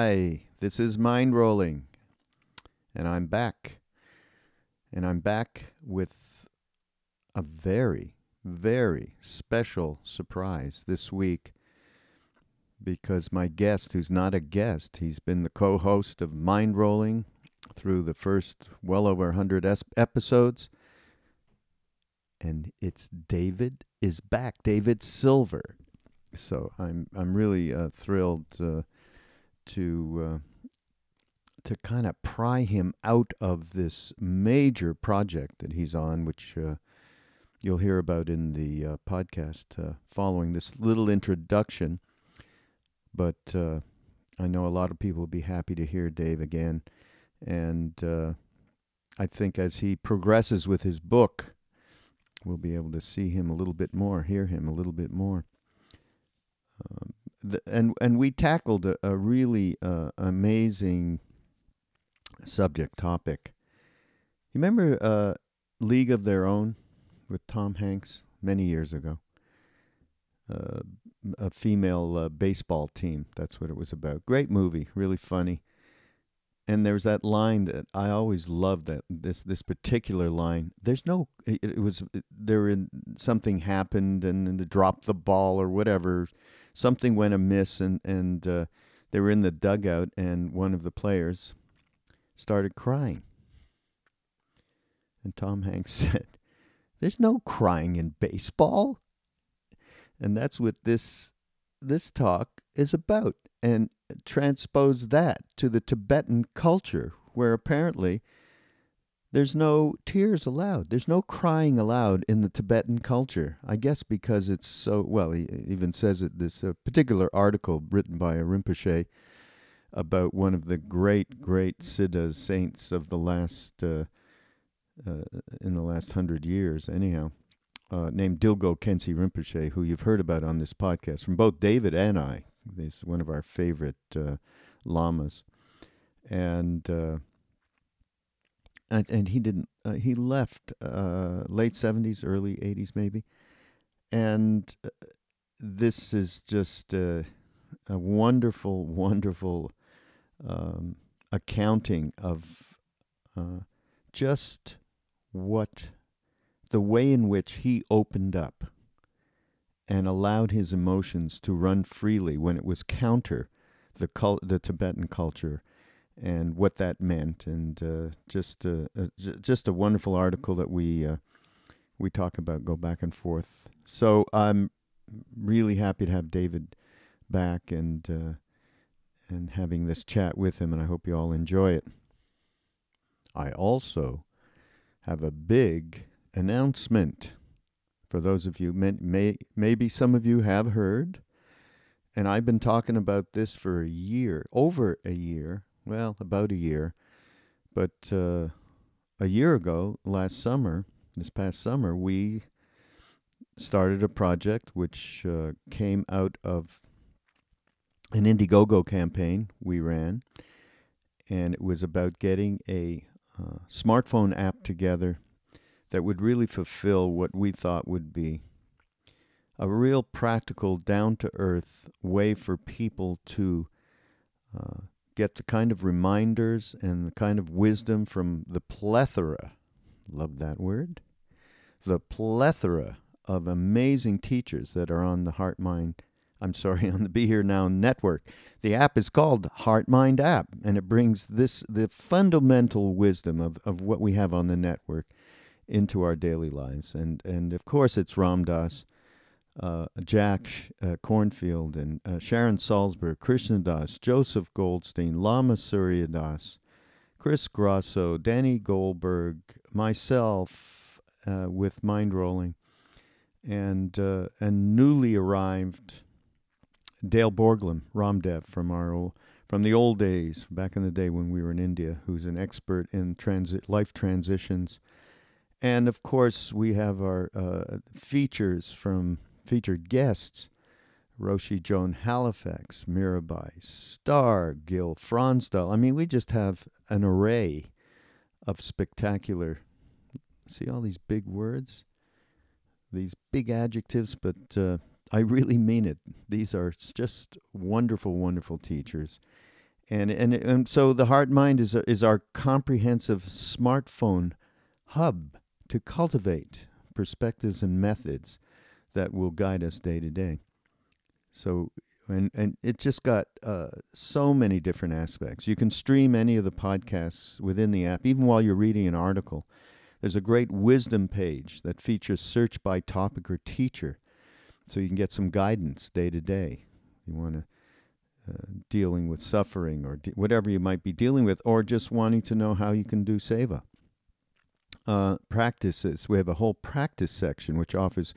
Hi, this is Mind Rolling, and I'm back. And I'm back with a very, very special surprise this week because my guest, who's not a guest, he's been the co host of Mind Rolling through the first well over 100 es- episodes. And it's David is back, David Silver. So I'm I'm really uh, thrilled uh, to uh, to kind of pry him out of this major project that he's on, which uh, you'll hear about in the uh, podcast uh, following this little introduction. But uh, I know a lot of people will be happy to hear Dave again, and uh, I think as he progresses with his book, we'll be able to see him a little bit more, hear him a little bit more. Um, the, and and we tackled a, a really uh, amazing subject topic. You remember uh, League of Their Own with Tom Hanks many years ago? Uh, a female uh, baseball team. That's what it was about. Great movie, really funny. And there's that line that I always loved. That this this particular line. There's no. It, it was there. In something happened and, and they dropped the ball or whatever. Something went amiss and and uh, they were in the dugout and one of the players started crying. And Tom Hanks said, "There's no crying in baseball." And that's what this this talk is about and transpose that to the Tibetan culture where apparently there's no tears allowed. There's no crying allowed in the Tibetan culture. I guess because it's so well. He even says it. This uh, particular article written by a Rinpoche about one of the great, great Siddha saints of the last uh, uh, in the last hundred years. Anyhow, uh, named Dilgo Khyentse Rinpoche, who you've heard about on this podcast from both David and I. He's one of our favorite uh, lamas, and uh, and and he didn't. Uh, he left uh, late seventies, early eighties, maybe, and uh, this is just a, a wonderful, wonderful um, accounting of uh, just what the way in which he opened up and allowed his emotions to run freely when it was counter the cul- the Tibetan culture and what that meant. And uh, just uh, uh, just a wonderful article that we uh, we talk about go back and forth. So I'm really happy to have David back and uh, and having this chat with him and I hope you all enjoy it. I also have a big announcement for those of you may, may maybe some of you have heard. And I've been talking about this for a year over a year well about a year. But uh, a year ago last summer this past summer we started a project which uh, came out of an Indiegogo campaign we ran. And it was about getting a uh, smartphone app together that would really fulfill what we thought would be a real practical, down to earth way for people to uh, get the kind of reminders and the kind of wisdom from the plethora, love that word, the plethora of amazing teachers that are on the Heart Mind. I'm sorry, on the Be Here Now network. The app is called Heart Mind App, and it brings this the fundamental wisdom of, of what we have on the network into our daily lives. And and of course, it's Ram Dass, uh, Jack uh, Kornfield, and uh, Sharon Salzberg, Krishna Das, Joseph Goldstein, Lama Surya Das, Chris Grosso, Danny Goldberg, myself uh, with Mind Rolling, and uh, and newly arrived Dale Borglum, Ramdev from our old, from the old days, back in the day when we were in India, who's an expert in transit life transitions. And of course, we have our uh, features from featured guests Roshi Joan Halifax, Mirabai, Starr, Gil Fronsdal. I mean, we just have an array of spectacular. See all these big words? These big adjectives, but uh, I really mean it. These are just wonderful, wonderful teachers. and and and so the heart mind is is our comprehensive smartphone hub to cultivate perspectives and methods that will guide us day to day. So and and it just got uh, so many different aspects. You can stream any of the podcasts within the app, even while you're reading an article. There's a great wisdom page that features search by topic or teacher, so you can get some guidance day to day. You want to uh, dealing with suffering or de- whatever you might be dealing with, or just wanting to know how you can do seva. Uh, practices. We have a whole practice section which offers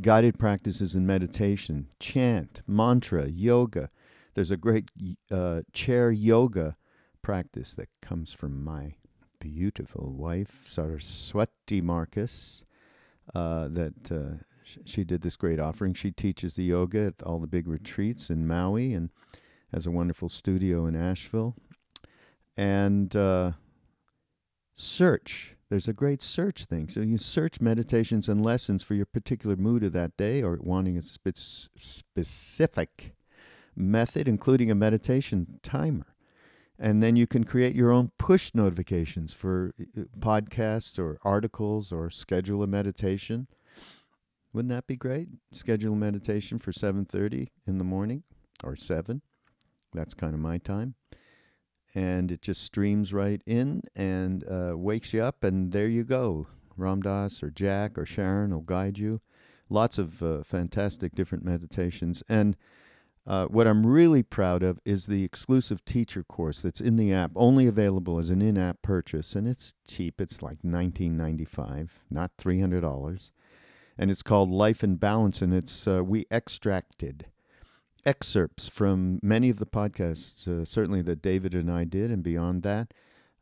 guided practices in meditation, chant, mantra, yoga. There's a great uh, chair yoga practice that comes from my beautiful wife, Saraswati Markus, uh, that uh, sh- she did this great offering. She teaches the yoga at all the big retreats in Maui and has a wonderful studio in Asheville. And uh, search there's a great search thing. So you search meditations and lessons for your particular mood of that day or wanting a spe- specific method, including a meditation timer. And then you can create your own push notifications for uh, podcasts or articles or schedule a meditation. Wouldn't that be great? Schedule a meditation for 7:30 in the morning or 7. That's kind of my time and it just streams right in and uh, wakes you up, and there you go. Ram Dass or Jack or Sharon will guide you. Lots of uh, fantastic different meditations. And uh, what I'm really proud of is the exclusive teacher course that's in the app, only available as an in app purchase. And it's cheap, it's like $19.95, not $300. And it's called Life in Balance, and it's uh, we extracted excerpts from many of the podcasts, uh, certainly that David and I did, and beyond that,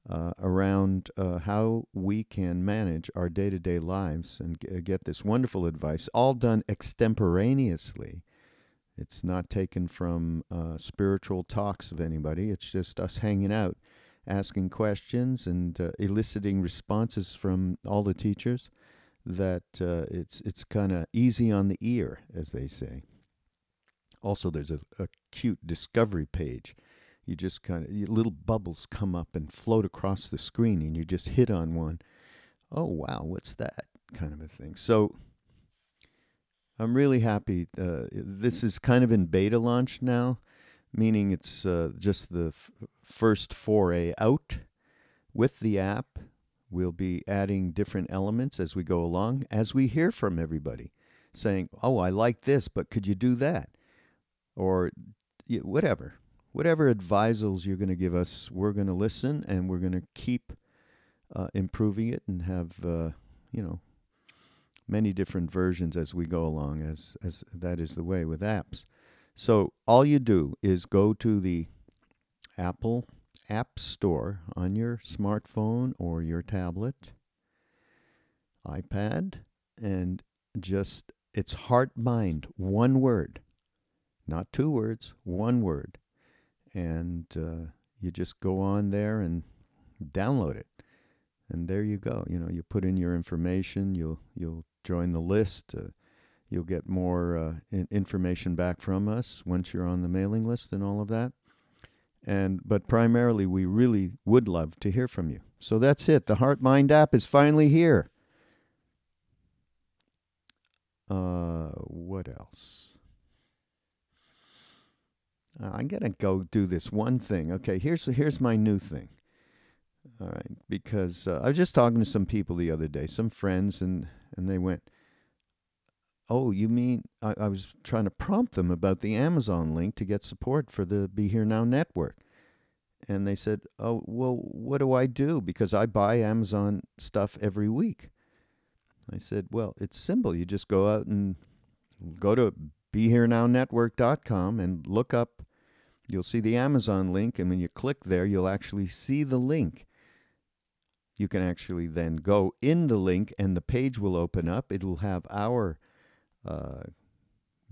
uh, around uh, how we can manage our day to day lives and g- get this wonderful advice, all done extemporaneously. It's not taken from uh, spiritual talks of anybody, it's just us hanging out, asking questions, and uh, eliciting responses from all the teachers. That uh, it's it's kind of easy on the ear, as they say. Also, there's a, a cute discovery page. You just kind of little bubbles come up and float across the screen, and you just hit on one. Oh wow, what's that kind of a thing? So I'm really happy. Uh, this is kind of in beta launch now, meaning it's uh, just the f- first foray out with the app. We'll be adding different elements as we go along, as we hear from everybody saying, Oh, I like this, but could you do that? Or whatever, whatever advisals you're going to give us, we're going to listen and we're going to keep uh, improving it and have uh, you know many different versions as we go along, as as that is the way with apps. So all you do is go to the Apple App Store on your smartphone or your tablet, iPad, and just it's heart mind, one word not two words, one word. And uh, you just go on there and download it. And there you go. You know, you put in your information, you'll you'll join the list. Uh, you'll get more uh, in- information back from us once you're on the mailing list and all of that. And but primarily, we really would love to hear from you. So that's it. The Heart Mind app is finally here. Uh, what else? Uh, I'm gonna go do this one thing. Okay, here's here's my new thing. All right, because uh, I was just talking to some people the other day, some friends, and and they went, "Oh, you mean?" I, I was trying to prompt them about the Amazon link to get support for the Be Here Now network, and they said, "Oh, well, what do I do? Because I buy Amazon stuff every week." I said, "Well, it's simple. You just go out and go to BeHereNowNetwork.com and look up. You'll see the Amazon link, and when you click there, you'll actually see the link. You can actually then go in the link, and the page will open up. It will have our uh,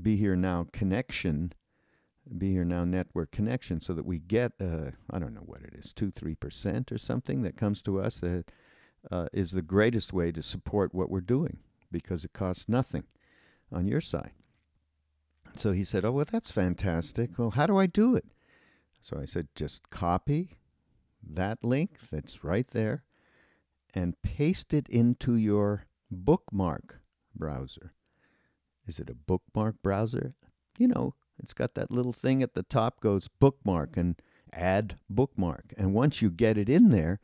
Be Here Now connection, Be Here Now network connection, so that we get, uh, I don't know what it is, 2 3% or something that comes to us that uh, is the greatest way to support what we're doing because it costs nothing on your side. So he said, Oh, well, that's fantastic. Well, how do I do it? So I said, just copy that link that's right there and paste it into your bookmark browser. Is it a bookmark browser? You know, it's got that little thing at the top goes bookmark and add bookmark. And once you get it in there,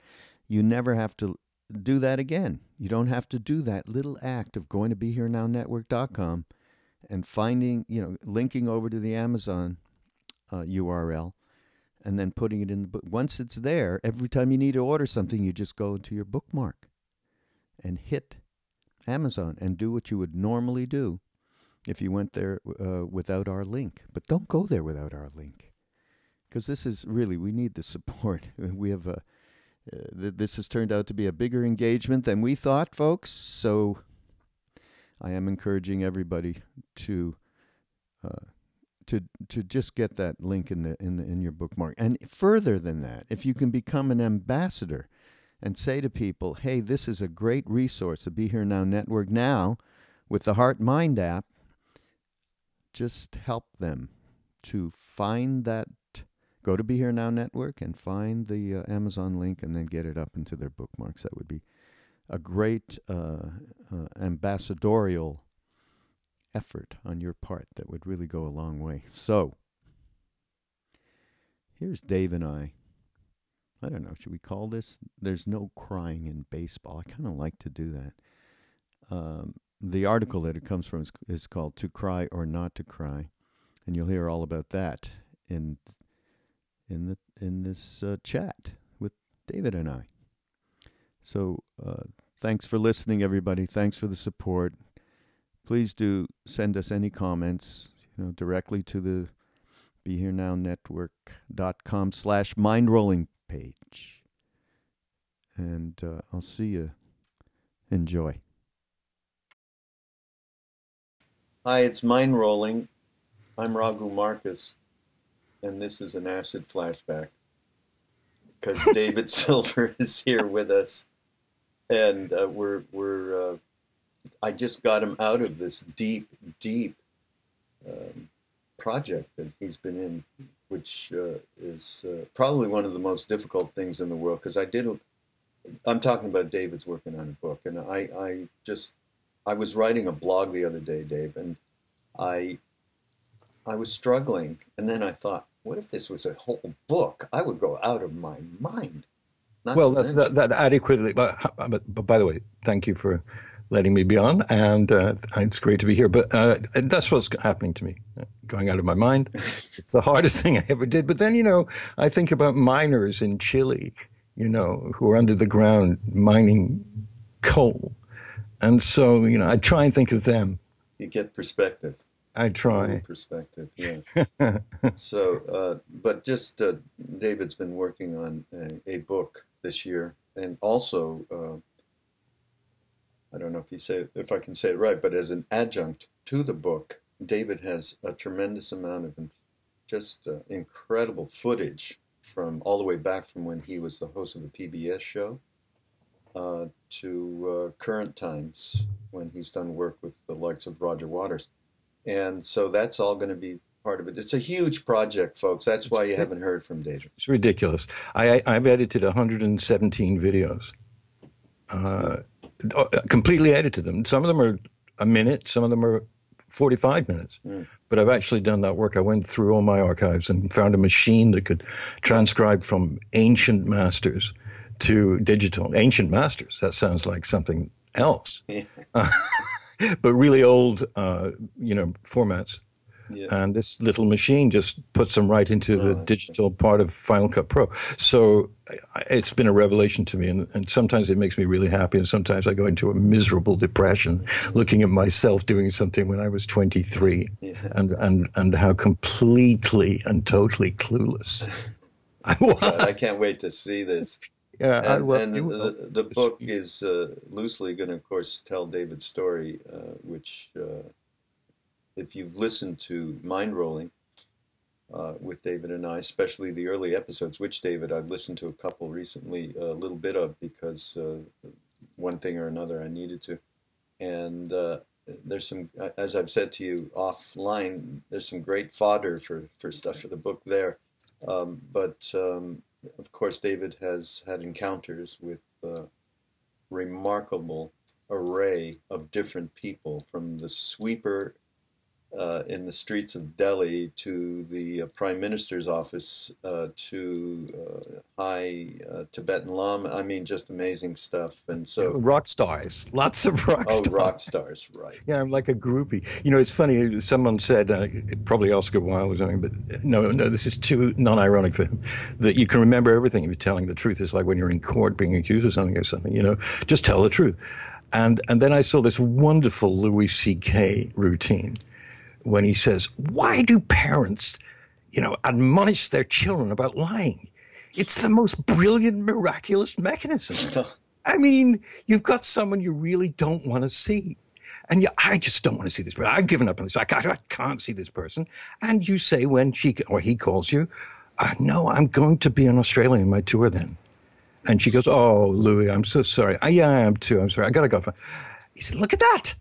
you never have to do that again. You don't have to do that little act of going to BeHereNowNetwork.com and finding, you know, linking over to the Amazon uh, URL and then putting it in the book. Once it's there, every time you need to order something, you just go into your bookmark and hit Amazon and do what you would normally do if you went there uh, without our link. But don't go there without our link because this is really, we need the support. we have a, uh, th- this has turned out to be a bigger engagement than we thought, folks. So I am encouraging everybody to. Uh, to to just get that link in the in the, in your bookmark. And further than that, if you can become an ambassador and say to people, "Hey, this is a great resource, the Be Here Now network now with the Heart Mind app." Just help them to find that go to Be Here Now network and find the uh, Amazon link and then get it up into their bookmarks. That would be a great uh, uh, ambassadorial effort on your part that would really go a long way. So, here's Dave and I. I don't know, should we call this? There's no crying in baseball. I kind of like to do that. Um, the article that it comes from is, is, called To Cry or Not to Cry. And you'll hear all about that in in the in this uh, chat with David and I. So uh, thanks for listening, everybody. Thanks for the support please do send us any comments, you know, directly to the BeHereNowNetwork.com slash mindrolling page. And uh, I'll see you. Enjoy. Hi, it's Mind Rolling. I'm Raghu Markus, and this is an acid flashback because David Silver is here with us, and uh, we're we're uh, I just got him out of this deep, deep um, project that he's been in, which uh, is uh, probably one of the most difficult things in the world. Because I did, I'm talking about David's working on a book, and I, I just, I was writing a blog the other day, Dave, and I, I was struggling, and then I thought, what if this was a whole book? I would go out of my mind. Well, that's that, that adequately. But, but, but by the way, thank you for letting me be on, and uh, it's great to be here. But uh, that's what's happening to me, going out of my mind. it's the hardest thing I ever did. But then, you know, I think about miners in Chile, you know, who are under the ground mining coal, and so you know, I try and think of them. You get perspective. I try. Perspective, yes. so, uh, but just uh, David's been working on a, a, book this year, and also uh, I don't know if you say if I can say it right, but as an adjunct to the book, David has a tremendous amount of just uh, incredible footage from all the way back from when he was the host of a PBS show uh, to uh, current times when he's done work with the likes of Roger Waters. And so that's all going to be part of it. It's a huge project, folks. That's why you haven't heard from David. It's ridiculous. I, have edited 117 videos. Uh, uh, completely edited them. Some of them are a minute, some of them are 45 minutes. Mm. But I've actually done that work. I went through all my archives and found a machine that could transcribe from ancient masters to digital. Ancient masters, that sounds like something else. Yeah. Uh, but really old, uh, you know, formats. Yeah. And this little machine just puts them right into oh, the digital part of Final Cut Pro. So it's been a revelation to me. And, and sometimes it makes me really happy. And sometimes I go into a miserable depression looking at myself doing something when I was 23 yeah. and, and, and how completely and totally clueless I was. I can't wait to see this. Yeah, and, and the, the, book is uh, loosely going to, of course, tell David's story, uh, which uh, if you've listened to Mind Rolling uh, with David and I, especially the early episodes, which David I've listened to a couple recently, a little bit of because uh, one thing or another I needed to, and uh, there's some, as I've said to you offline, there's some great fodder for for stuff for the book there. Um, but um, of course, David has had encounters with a remarkable array of different people, from the sweeper uh, in the streets of Delhi to the uh, Prime Minister's office uh, to uh, high uh, Tibetan Lama. I mean, just amazing stuff. And so, rock stars, lots of rock oh, stars. rock stars, right? Yeah, I'm like a groupie. You know, it's funny. Someone said, uh, probably Oscar Wilde or something, but no, no, this is too non-ironic for him. That you can remember everything if you're telling the truth. It's like when you're in court being accused of something or something. You know, just tell the truth. And and then I saw this wonderful Louis C.K. routine when he says, "Why do parents, you know, admonish their children about lying? It's the most brilliant, miraculous mechanism." I mean, you've got someone you really don't want to see. And you, I just don't want to see this person. I've given up on this. I can't, I can't see this person. And you say when she or he calls you, uh, no, I'm going to be in Australia in my tour then. And she goes, oh, Louis, I'm so sorry. Uh, yeah, I am too. I'm sorry. I got to go. He said, look at that.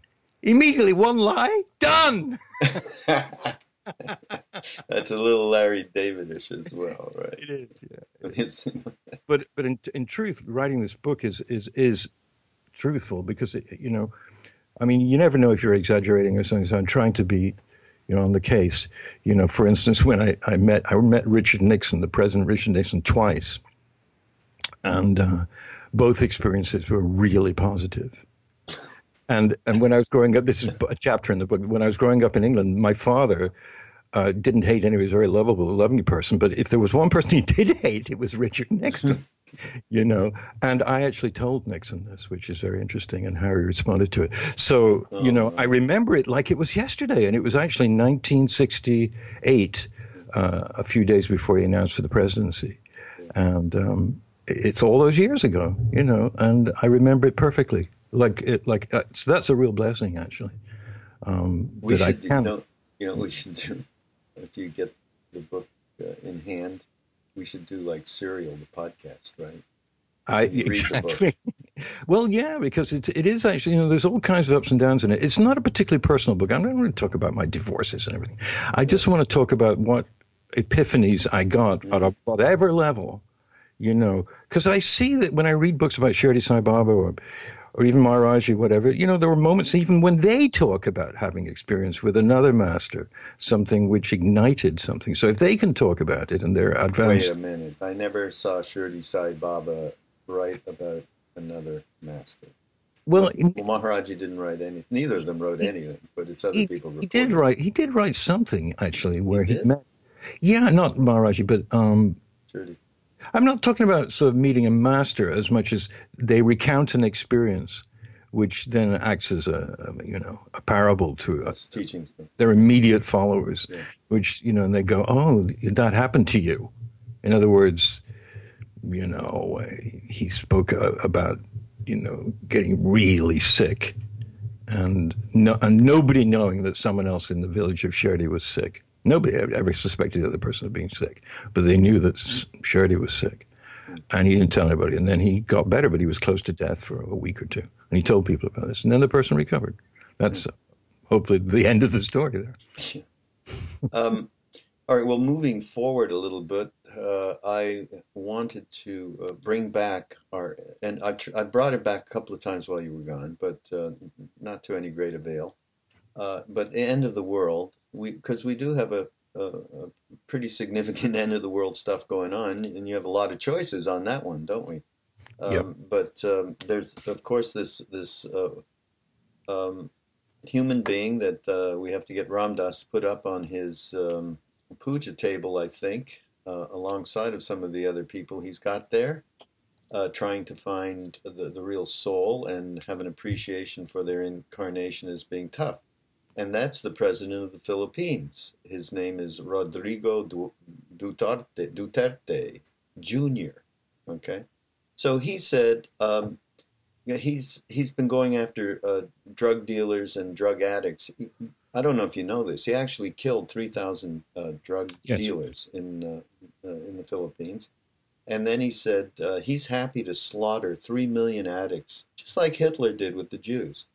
Immediately, one lie, done. That's a little Larry Davidish as well, right? It is, yeah. but but in in truth, writing this book is is is truthful because it, you know, I mean, you never know if you're exaggerating or something. So I'm trying to be, you know, on the case. You know, for instance, when I I met I met Richard Nixon, the President Richard Nixon, twice, and uh, both experiences were really positive. And and when I was growing up, this is a chapter in the book. When I was growing up in England, my father uh, didn't hate anyone. He was a very lovable, loving person. But if there was one person he did hate, it was Richard Nixon. you know, and I actually told Nixon this, which is very interesting, and how he responded to it. So you know, I remember it like it was yesterday, and it was actually 1968, uh, a few days before he announced for the presidency, and. Um, it's all those years ago, you know, and I remember it perfectly like it, like uh, so that's a real blessing actually. Um, we that should, I can. You know, you know, we should do. If you get the book uh, in hand, we should do like serial, the podcast, right? I exactly. well, yeah, because it's it is actually you know there's all kinds of ups and downs in it. It's not a particularly personal book. I'm not going to talk about my divorces and everything. I just want to talk about what epiphanies I got mm-hmm. at whatever level, you know, because I see that when I read books about Shirdi Sai Baba or or even Maharaji, whatever, you know, there were moments even when they talk about having experience with another master, something which ignited something. So if they can talk about it and they're advanced. Wait a minute. I never saw Shirdi Sai Baba write about another master. Well, well, Maharaji didn't write anything. Neither of them wrote he, anything, but it's other he, people. He did write. He did write something actually, where he, he met. Yeah, not Maharaji, but um, Shirdi. I'm not talking about sort of meeting a master as much as they recount an experience, which then acts as a, um, you know a parable to uh, us teaching their immediate followers, yeah. which you know, and they go, "Oh, that happened to you." In other words, you know, he spoke uh, about you know getting really sick, and no, and nobody knowing that someone else in the village of Shirdi was sick. Nobody ever suspected the other person of being sick, but they knew that Shirdi was sick. And he didn't tell anybody. And then he got better, but he was close to death for a week or two. And he told people about this. And then the person recovered. That's uh, hopefully the end of the story there. um, all right. Well, moving forward a little bit, uh, I wanted to uh, bring back our, and I, tr- I brought it back a couple of times while you were gone, but uh, not to any great avail. Uh, but the end of the world, we because we do have a, a, a, pretty significant end of the world stuff going on, and you have a lot of choices on that one, don't we? Um, yep. But um, there's of course this this uh, um, human being that uh, we have to get Ram Dass put up on his um, puja table, I think, uh, alongside of some of the other people he's got there. Uh, trying to find the, the real soul and have an appreciation for their incarnation as being tough and that's the president of the Philippines. His name is Rodrigo Duterte, Duterte Jr. Okay, so he said um, he's he's been going after uh, drug dealers and drug addicts. I don't know if you know this. He actually killed three thousand uh, drug yes. dealers in uh, uh in the Philippines. And then he said uh, he's happy to slaughter three million addicts, just like Hitler did with the Jews.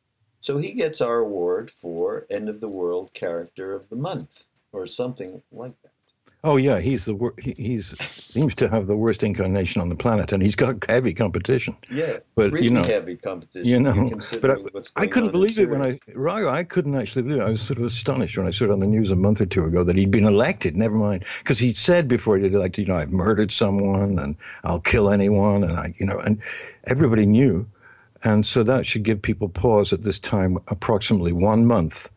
So he gets our award for End of the World Character of the Month or something like that. Oh yeah, he's the wor- he he's seems to have the worst incarnation on the planet, and he's got heavy competition. Yeah, but really you know, heavy competition. You know, but I, I, couldn't believe it when I Raghu. I couldn't actually believe it. I was sort of astonished when I saw it on the news a month or two ago that he'd been elected. Never mind, because he'd said before he'd elected, you know, I've murdered someone and I'll kill anyone, and I, you know, and everybody knew, and so that should give people pause at this time, approximately one month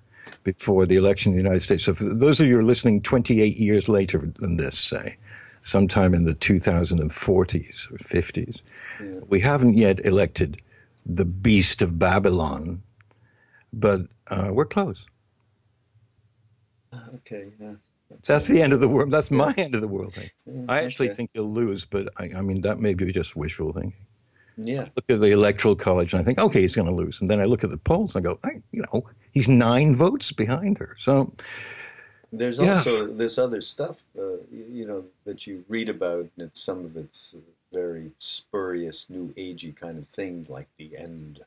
before the election in the United States. So for those of you who are listening 28 years later than this, say, sometime in the 2040s or 50s, yeah. we haven't yet elected the beast of Babylon, but uh, we're close. Okay, yeah. That's, That's the end of the world. That's my end of the world thing. I actually okay. think you'll lose, but I, I mean, that may be just wishful thinking. Yeah. I look at the electoral college and I think, okay, he's going to lose. And then I look at the polls and I go, hey, you know, he's nine votes behind her. So there's yeah. also this other stuff, uh, you know, that you read about, and it's some of it's very spurious, new agey kind of thing, like the end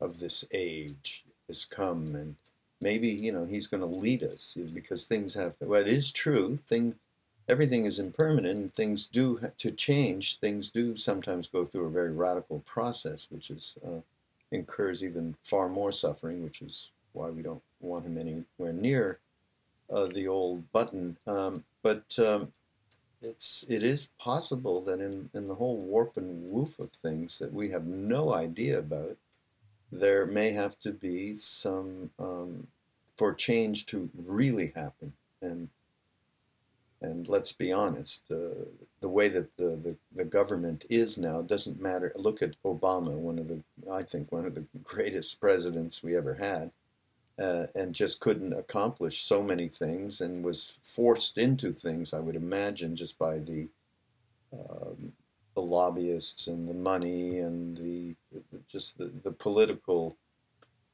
of this age has come, and maybe you know he's going to lead us because things have. Well, it is true. Thing, everything is impermanent, things do to change. Things do sometimes go through a very radical process, which is uh, incurs even far more suffering, which is why we don't want him anywhere near uh, the old button. Um, but um, it's it is possible that in, in the whole warp and woof of things that we have no idea about, there may have to be some um, for change to really happen. And and let's be honest, uh, the way that the, the, the, government is now doesn't matter. Look at Obama, one of the, I think, one of the greatest presidents we ever had uh, and just couldn't accomplish so many things and was forced into things, I would imagine, just by the um, the lobbyists and the money and the just the, the political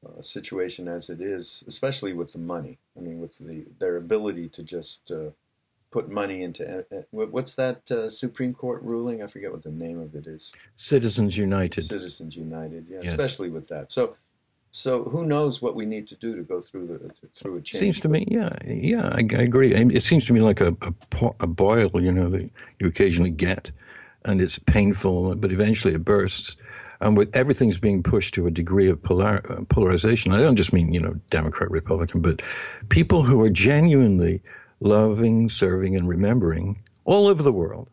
uh, situation as it is, especially with the money. I mean, with the their ability to just uh, put money into uh, uh, what's that uh, Supreme Court ruling? I forget what the name of it is. Citizens United. Citizens United, yeah, yes. especially with that. So so who knows what we need to do to go through the through a change? Seems to me, yeah, yeah, I, I agree. it seems to me like a, a, a boil, you know, that you occasionally get, and it's painful, but eventually it bursts. And with everything's being pushed to a degree of polar, uh, polarization, I don't just mean you know Democrat, Republican, but people who are genuinely loving, serving, and remembering all over the world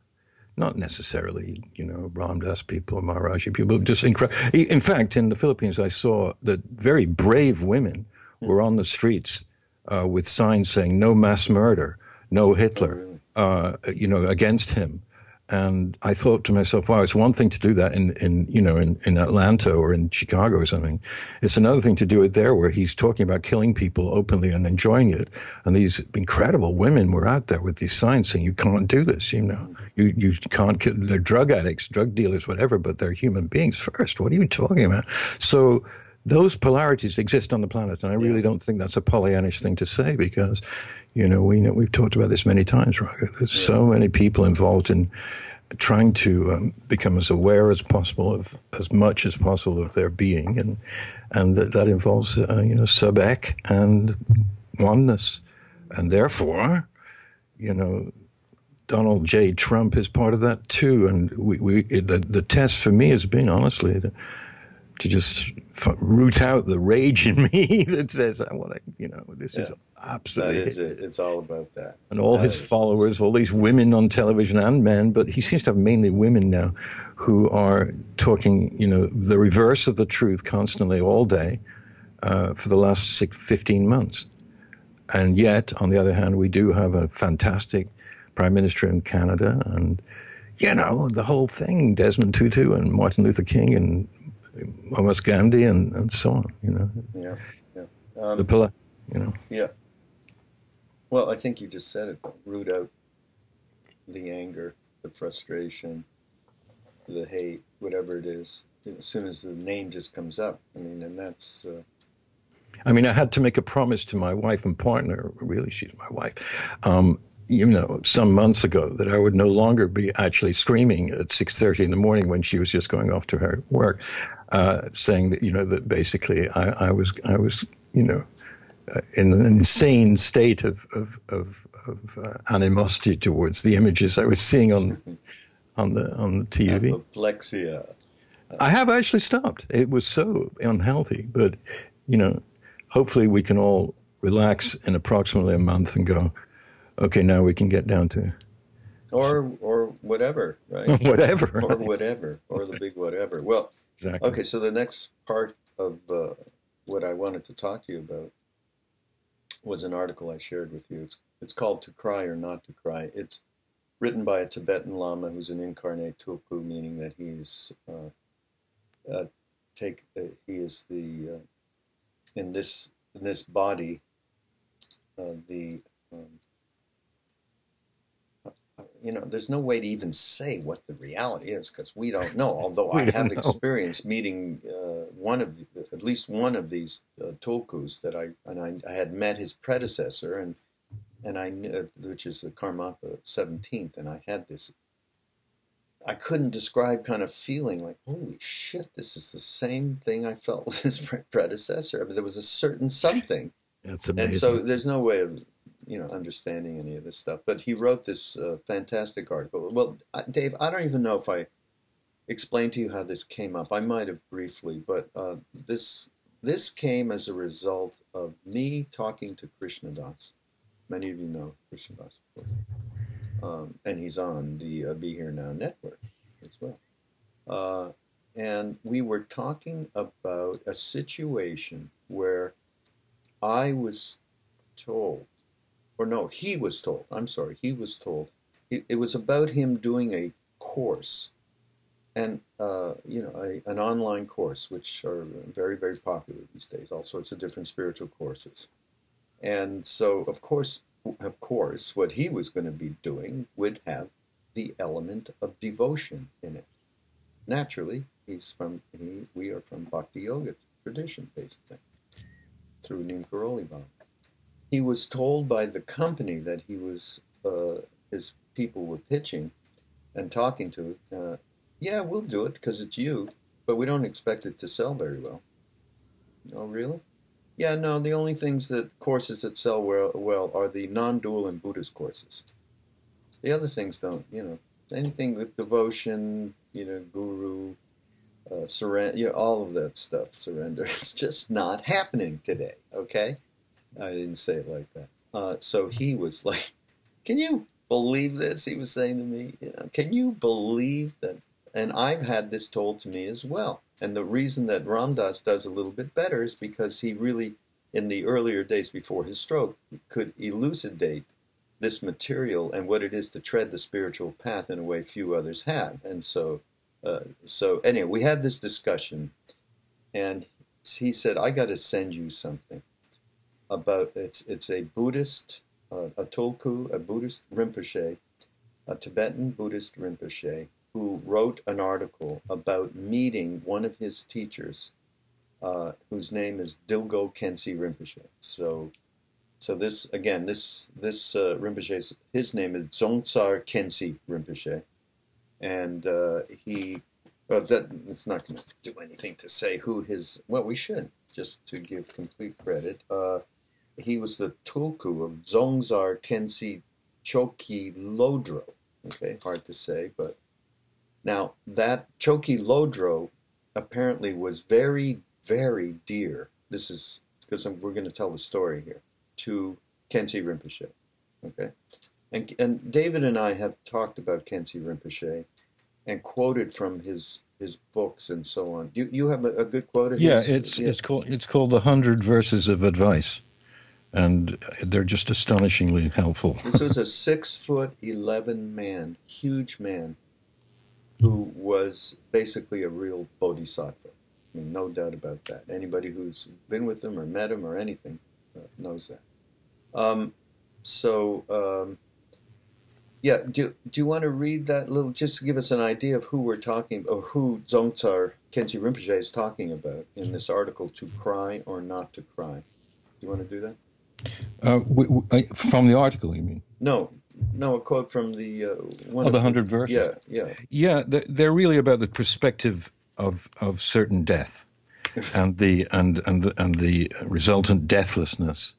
not necessarily, you know, Ram Dass people or Maharaji people, just incredible. In fact, in the Philippines, I saw that very brave women were on the streets uh, with signs saying "No mass murder, no Hitler," oh, uh, you know, against him. And I thought to myself, wow, it's one thing to do that in, in you know in, in Atlanta or in Chicago or something. It's another thing to do it there where he's talking about killing people openly and enjoying it. And these incredible women were out there with these signs saying, you can't do this, you know. You you can't kill they're drug addicts, drug dealers, whatever, but they're human beings first. What are you talking about? So those polarities exist on the planet, and I really yeah. don't think that's a Pollyannish thing to say because, you know, we know we've talked about this many times, Rocket. There's so many people involved in trying to um, become as aware as possible of as much as possible of their being, and and that, that involves uh, you know subek and oneness, and therefore, you know. Donald J. Trump is part of that too, and we, we the the test for me has been honestly to, to just root out the rage in me that says I want to, you know, this yeah, is absolutely. That is it. It's all about that. And all that his followers, all these women on television and men, but he seems to have mainly women now, who are talking, you know, the reverse of the truth constantly all day, uh, for the last six, 15 months. And yet, on the other hand, we do have a fantastic prime minister in Canada, and you know the whole thing, Desmond Tutu and Martin Luther King and Mohammed Gandhi and, and so on. You know. Yeah. Yeah. Um, the pillar. You know. Yeah. Well, I think you just said it. Root out the anger, the frustration, the hate, whatever it is. As soon as the name just comes up, I mean, and that's. Uh, I mean, I had to make a promise to my wife and partner. Really, she's my wife. Um, you know, some months ago that I would no longer be actually screaming at 6:30 in the morning when she was just going off to her work, uh, saying that you know that basically I, I was I was you know uh, in an insane state of of, of, of uh, animosity towards the images I was seeing on on the on the TV. Apoplexia. I have actually stopped. It was so unhealthy, but you know, hopefully we can all relax in approximately a month and go, okay, now we can get down to or or whatever, right? whatever, or whatever, or the big whatever. Well, exactly. okay. So the next part of uh, what I wanted to talk to you about was an article I shared with you. It's it's called "To Cry or Not to Cry." It's written by a Tibetan Lama who's an incarnate tulku, meaning that he's uh, uh, take uh, he is the uh, in this in this body uh, the um, you know, there's no way to even say what the reality is because we don't know. Although I have experienced meeting uh, one of the, at least one of these uh, tulkus that I and I, I, had met his predecessor and and I knew, uh, which is the Karmapa 17th, and I had this. I couldn't describe kind of feeling like, holy shit, this is the same thing I felt with his predecessor. I mean, there was a certain something. That's amazing. And so there's no way of you know understanding any of this stuff. But he wrote this uh, fantastic article. Well, Dave, I don't even know if I explained to you how this came up. I might have briefly, but uh, this this came as a result of me talking to Krishna Das. Many of you know Krishna Das, of course, um, and he's on the uh, Be Here Now network as well. Uh, and we were talking about a situation where I was told or no, he was told. I'm sorry, he was told. It, it was about him doing a course, and uh, you know, a, an online course, which are very, very popular these days. All sorts of different spiritual courses, and so of course, of course, what he was going to be doing would have the element of devotion in it. Naturally, he's from he, we are from Bhakti Yoga tradition, basically, through Neem Karoli he was told by the company that he was uh, his people were pitching and talking to, uh, yeah, we'll do it because it's you, but we don't expect it to sell very well. Oh, really? Yeah, no. The only things that courses that sell well, well are the non-dual and Buddhist courses. The other things don't. You know, anything with devotion, you know, guru, uh, surrender, you know, all of that stuff. Surrender. It's just not happening today. Okay. I didn't say it like that. Uh, so he was like, "Can you believe this?" He was saying to me, "You know, can you believe that?" And I've had this told to me as well. And the reason that Ram Dass does a little bit better is because he really, in the earlier days before his stroke, could elucidate this material and what it is to tread the spiritual path in a way few others have. And so, uh, so anyway, we had this discussion, and he said, "I got to send you something." About it's it's a Buddhist, uh, a Tulku, a Buddhist Rinpoche, a Tibetan Buddhist Rinpoche, who wrote an article about meeting one of his teachers, uh, whose name is Dilgo Khyentse Rinpoche. So, so this again, this this uh, Rinpoche, his name is Dzongsar Khyentse Rinpoche, and uh, he. Well, that it's not going to do anything to say who his. Well, we should just to give complete credit. Uh, he was the tulku of Dzongsar Khyentse Chokyi Lodro. Okay, hard to say, but now that Chokyi Lodro apparently was very, very dear. This is because we're going to tell the story here to Khyentse Rinpoche. Okay, and and David and I have talked about Khyentse Rinpoche and quoted from his his books and so on. You you have a, a good quote? yeah, his, it's yeah. it's called it's called the Hundred Verses of Advice and they're just astonishingly helpful. this was a six foot eleven man, huge man, who was basically a real bodhisattva. I mean, no doubt about that. Anybody who's been with him or met him or anything uh, knows that. Um, so, um, yeah, do, do you want to read that little, just to give us an idea of who we're talking, or who Dzongsar Khyentse Rinpoche is talking about in this article, To Cry or Not to Cry? Do you want to do that? Uh, w- w- from the article, you mean? No, no, a quote from the uh, one of the hundred verses. Yeah, yeah, yeah. They're really about the perspective of of certain death, and the and and and the resultant deathlessness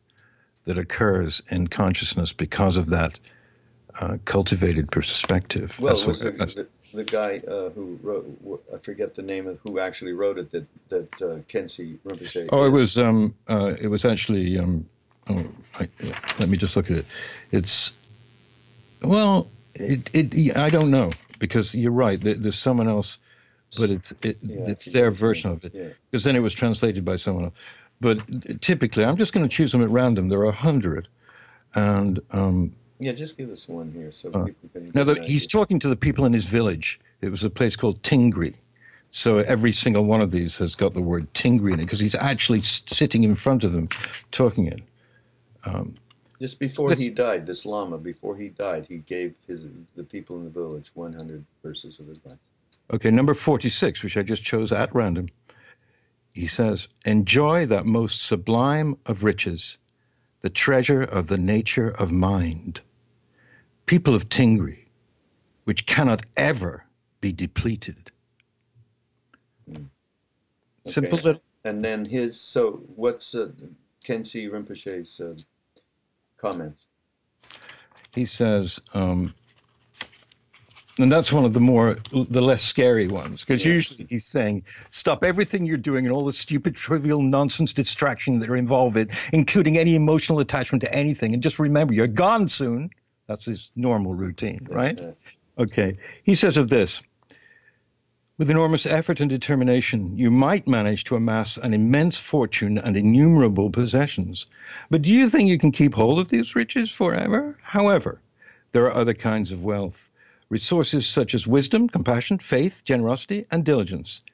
that occurs in consciousness because of that uh, cultivated perspective. Well, it was the, the, the, guy uh, who wrote, I forget the name of who actually wrote it, that, that uh, Khyentse Rinpoche. Oh, is. it was, um, uh, it was actually, um, oh, I, let me just look at it. It's, well, it, it, I don't know because you're right. There, there's someone else, but it's it, yeah, it's their version of it because yeah. then it was translated by someone else. But typically, I'm just going to choose them at random. There are a hundred, and um, yeah, just give us one here so uh, people can. Now, the, he's talking to the people in his village. It was a place called Tingri. So every single one of these has got the word Tingri in it because he's actually sitting in front of them, talking it. Um, just before he died, this Lama, before he died, he gave his the people in the village 100 verses of advice. Okay, number 46, which I just chose at random. He says, Enjoy that most sublime of riches, the treasure of the nature of mind. People of Tingri, which cannot ever be depleted. Hmm. Okay. Simple little. And then his, so what's uh, Khyentse Rinpoche's uh, comments? He says, um, and that's one of the more the less scary ones because yeah. usually he's saying stop everything you're doing and all the stupid trivial nonsense distraction that are involved in including any emotional attachment to anything and just remember you're gone soon that's his normal routine right okay he says of this with enormous effort and determination, you might manage to amass an immense fortune and innumerable possessions. But do you think you can keep hold of these riches forever? However, there are other kinds of wealth, resources such as wisdom, compassion, faith, generosity, and diligence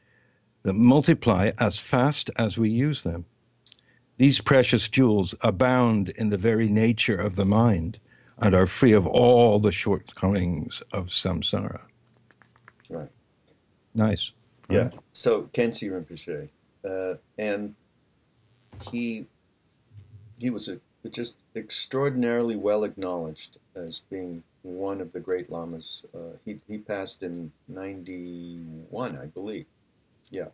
that multiply as fast as we use them. These precious jewels abound in the very nature of the mind and are free of all the shortcomings of samsara. Nice. Yeah. So Khyentse Rinpoche, uh, and he he was a, just extraordinarily well acknowledged as being one of the great lamas. Uh, he he passed in '91, I believe. Yeah,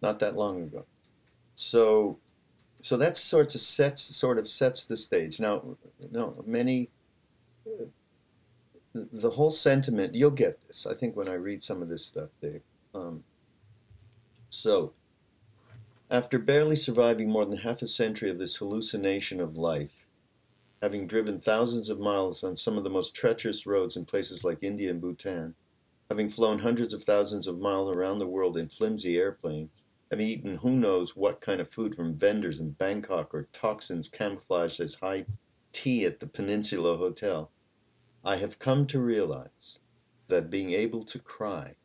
not that long ago. So so that sort of sets sort of sets the stage. Now, no, many the whole sentiment, you'll get this, I think, when I read some of this stuff, Dave. Um, so, after barely surviving more than half a century of this hallucination of life, having driven thousands of miles on some of the most treacherous roads in places like India and Bhutan, having flown hundreds of thousands of miles around the world in flimsy airplanes, having eaten who knows what kind of food from vendors in Bangkok or toxins camouflaged as high tea at the Peninsula Hotel, I have come to realize that being able to cry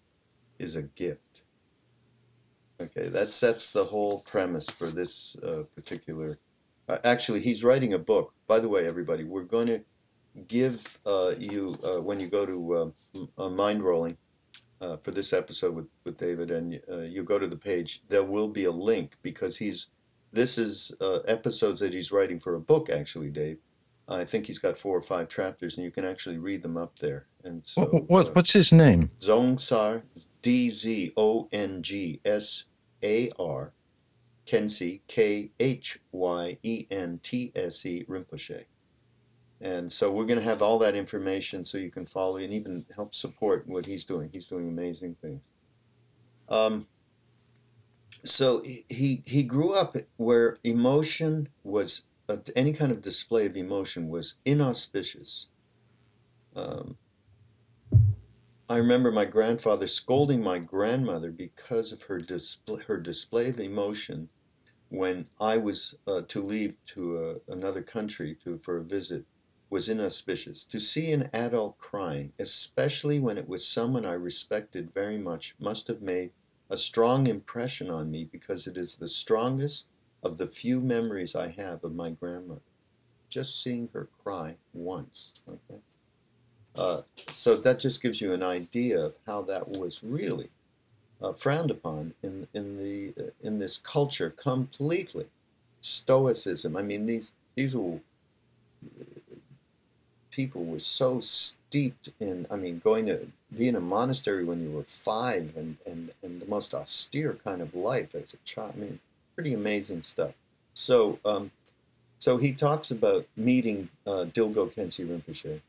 is a gift. Okay, that sets the whole premise for this uh, particular. Uh, actually, he's writing a book. By the way, everybody, we're going to give uh, you uh, when you go to uh, Mindrolling uh, for this episode with, with David, and you go to the page. There will be a link because he's. This is episodes that he's writing for a book, actually, Dave I think he's got four or five chapters, and you can actually read them up there. And so, what, what uh, what's his name? Dzongsar, D Z O N G S A R, Khyentse, K H Y E N T S E Rinpoche. And so we're going to have all that information so you can follow and even help support what he's doing. He's doing amazing things. Um, so he he grew up where emotion was any kind of display of emotion was inauspicious. Um, I remember my grandfather scolding my grandmother because of her display, her display of emotion when I was uh, to leave to uh, another country to, for a visit was inauspicious. To see an adult crying, especially when it was someone I respected very much, must have made a strong impression on me because it is the strongest of the few memories I have of my grandmother. Just seeing her cry once. Okay? Uh, so that just gives you an idea of how that was really uh, frowned upon in in the uh, in this culture completely. Stoicism. I mean, these these were people were so steeped in. I mean, going to be in a monastery when you were five and and and the most austere kind of life as a child. I mean, pretty amazing stuff. So, um, So he talks about meeting uh, Dilgo Khyentse Rinpoche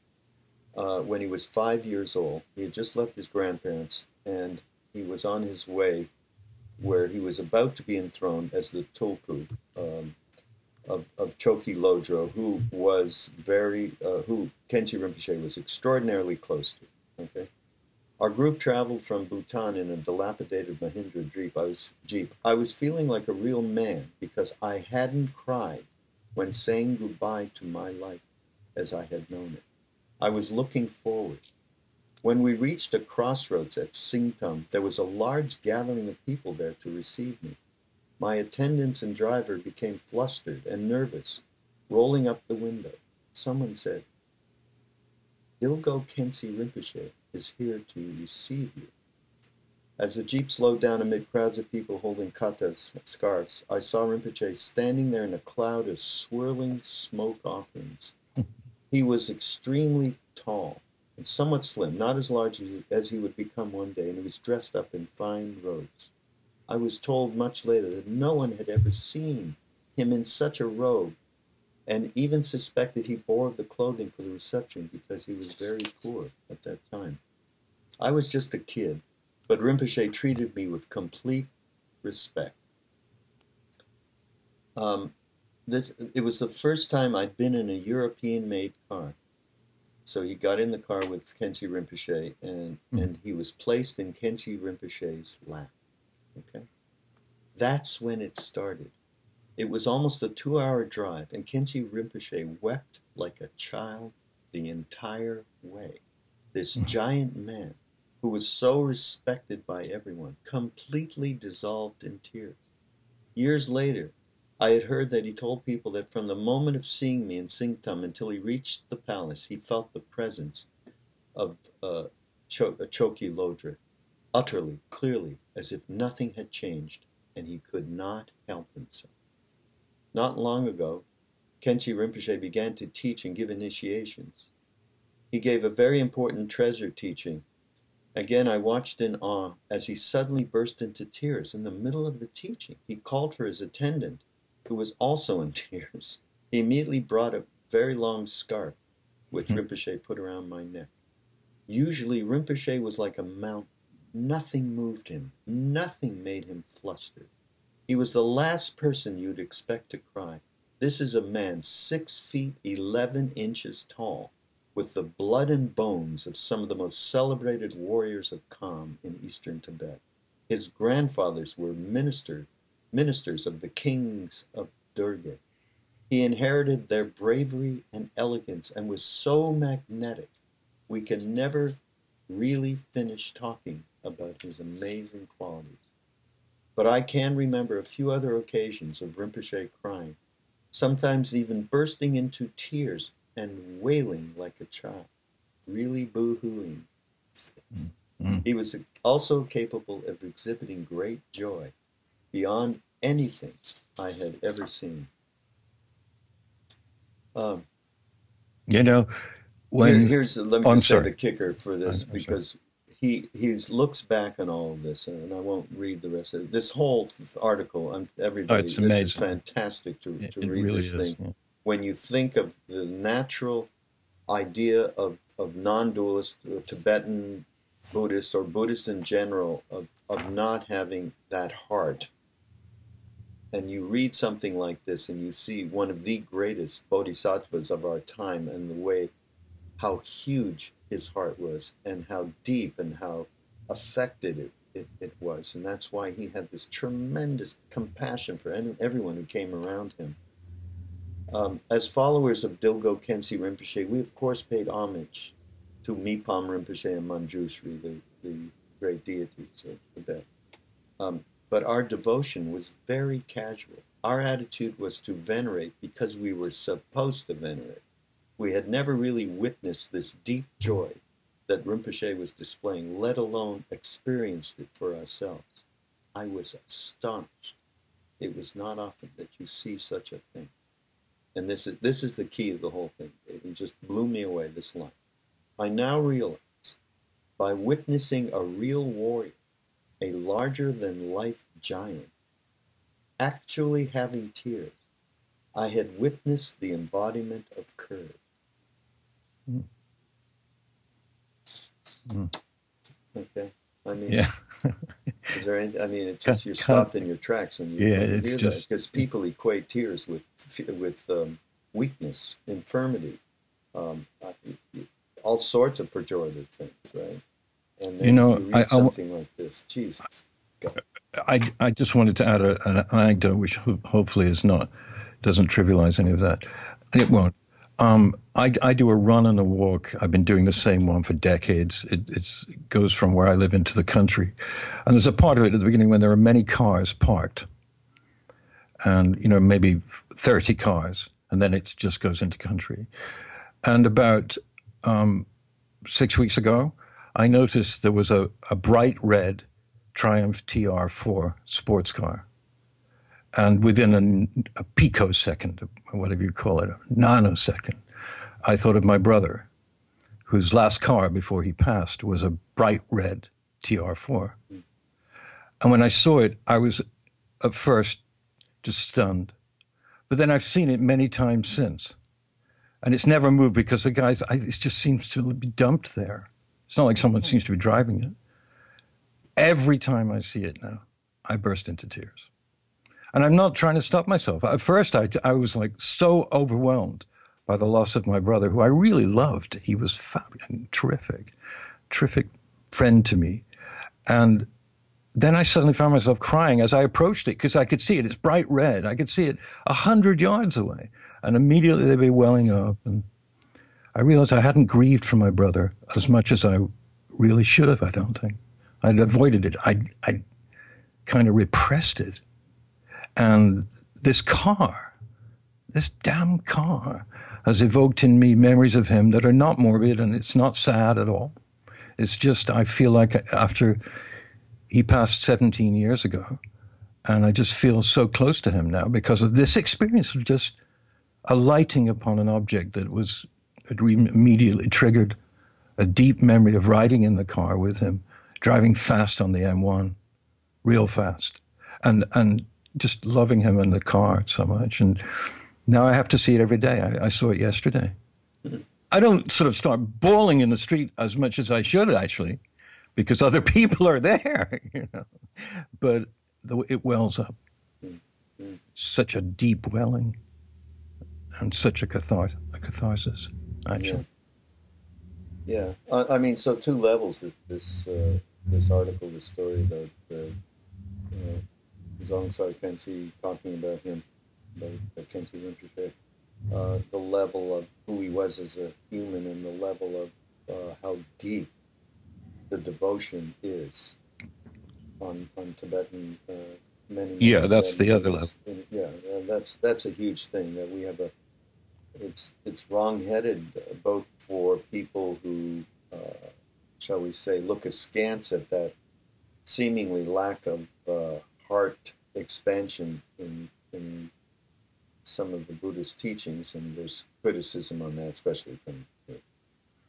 uh, when he was five years old. He had just left his grandparents and he was on his way where he was about to be enthroned as the Tulku um, of, of Chokyi Lodro, who was very, uh, who Khyentse Rinpoche was extraordinarily close to. Okay, our group traveled from Bhutan in a dilapidated Mahindra Jeep. I was Jeep. I was feeling like a real man because I hadn't cried when saying goodbye to my life as I had known it. I was looking forward. When we reached a crossroads at Singtam, there was a large gathering of people there to receive me. My attendants and driver became flustered and nervous, rolling up the window. Someone said, Dilgo Khyentse Rinpoche is here to receive you. As the jeep slowed down amid crowds of people holding katas, scarves, I saw Rinpoche standing there in a cloud of swirling smoke offerings. he was extremely tall and somewhat slim, not as large as he would become one day, and he was dressed up in fine robes. I was told much later that no one had ever seen him in such a robe, and even suspected he bore the clothing for the reception because he was very poor at that time. I was just a kid, but Rinpoche treated me with complete respect. Um, this it was the first time I'd been in a European-made car. So he got in the car with Khyentse Rinpoche, and, mm. and he was placed in Khyentse Rinpoche's lap. Okay? That's when it started. It was almost a two hour drive, and Khyentse Rinpoche wept like a child the entire way. This mm-hmm. giant man, who was so respected by everyone, completely dissolved in tears. Years later, I had heard that he told people that from the moment of seeing me in Singtam until he reached the palace, he felt the presence of uh, Chokyi Lodro utterly, clearly, as if nothing had changed, and he could not help himself. Not long ago, Khyentse Rinpoche began to teach and give initiations. He gave a very important treasure teaching. Again, I watched in awe as he suddenly burst into tears in the middle of the teaching. He called for his attendant, who was also in tears. He immediately brought a very long scarf, which hmm. Rinpoche put around my neck. Usually, Rinpoche was like a mountain Nothing moved him. Nothing made him flustered. He was the last person you'd expect to cry. This is a man six feet eleven inches tall, with the blood and bones of some of the most celebrated warriors of Kham in eastern Tibet. His grandfathers were minister, ministers of the kings of Derge. He inherited their bravery and elegance and was so magnetic we can never really finish talking about his amazing qualities. But I can remember a few other occasions of Rinpoche crying, sometimes even bursting into tears and wailing like a child, really boo-hooing. Mm-hmm. He was also capable of exhibiting great joy beyond anything I had ever seen. Um, you know, when here, here's let me oh, just say the kicker for this because he he looks back on all of this, and I won't read the rest of it. This whole article on everybody, oh, this amazing. is fantastic to, to it, read really this is, thing. Yeah. When you think of the natural idea of, of non-dualist uh, Tibetan Buddhist or Buddhist in general of, of not having that heart, and you read something like this and you see one of the greatest bodhisattvas of our time and the way how huge his heart was and how deep and how affected it, it, it was. And that's why he had this tremendous compassion for any, everyone who came around him. Um, as followers of Dilgo Khyentse Rinpoche, we of course paid homage to Mipam Rinpoche and Manjushri, the, the great deities of Tibet. Um, but our devotion was very casual. Our attitude was to venerate because we were supposed to venerate. We had never really witnessed this deep joy that Rinpoche was displaying, let alone experienced it for ourselves. I was astonished. It was not often that you see such a thing. And this is, this is the key of the whole thing. It just blew me away, this line. I now realize by witnessing a real warrior, a larger than life giant, actually having tears, I had witnessed the embodiment of courage. Mm. Mm. Okay. I mean, Yeah. is there any? I mean, it's just you're stopped in your tracks when you Yeah, when you it's hear just- because people equate tears with with um, weakness, infirmity, um, all sorts of pejorative things, right? And then You know, read I- I something like this. Jesus, I, I just wanted to add a, an anecdote, which ho- hopefully is not doesn't trivialize any of that. It won't. Um, I, I do a run and a walk. I've been doing the same one for decades. It goes from where I live into the country, and there's a part of it at the beginning when there are many cars parked, and you know maybe 30 cars, and then it just goes into country. And about um, six weeks ago, I noticed there was a, a bright red Triumph TR4 sports car. And within a, a picosecond, whatever you call it, a nanosecond, I thought of my brother, whose last car before he passed was a bright red TR4. And when I saw it, I was at first just stunned. But then I've seen it many times since. And it's never moved because the guys, I, it just seems to be dumped there. It's not like someone hmm. seems to be driving it. Every time I see it now, I burst into tears. And I'm not trying to stop myself. At first, I, I was like so overwhelmed by the loss of my brother, who I really loved. He was fab- and terrific, terrific friend to me. And then I suddenly found myself crying as I approached it because I could see it. It's bright red. I could see it a hundred yards away. And immediately they'd be welling up. And I realized I hadn't grieved for my brother as much as I really should have, I don't think. I'd avoided it. I I kind of repressed it. And this car, this damn car, has evoked in me memories of him that are not morbid and it's not sad at all. It's just I feel like after he passed 17 years ago, and I just feel so close to him now because of this experience of just alighting upon an object that was it immediately triggered a deep memory of riding in the car with him, driving fast on the M1, real fast, and and just loving him in the car so much. And now I have to see it every day. I, I saw it yesterday. I don't sort of start bawling in the street as much as I should actually, because other people are there, you know. But the, it wells up. It's such a deep welling, and such a a catharsis. Actually, Yeah, I, I mean, so two levels. This this, uh, this article, this story about uh, you know, Dzongsar Khyentse talking about him, about Khyentse Rinpoche, uh, the level of who he was as a human, and the level of uh, how deep the devotion is on on Tibetan. Uh, many, Yeah, that's the other level. And, yeah, and that's that's a huge thing that we have a it's it's wrong-headed both for people who uh, shall we say look askance at that seemingly lack of uh, heart expansion in in some of the Buddhist teachings, and there's criticism on that, especially from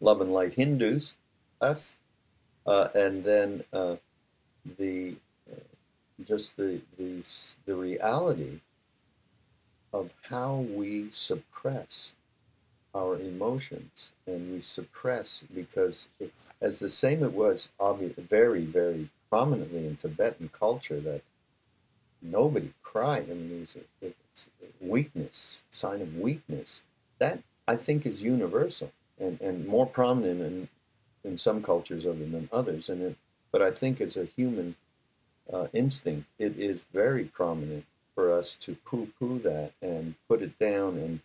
love and light Hindus, us, uh, and then uh, the uh, just the the the reality of how we suppress our emotions and we suppress because it, as the same it was obvi- very very prominently in tibetan culture that nobody cried. I mean it was a, it's a weakness sign of weakness. That i think is universal and, and more prominent in, in some cultures other than others. And it, but i think as a human uh, instinct. It is very prominent for us to poo-poo that and put it down and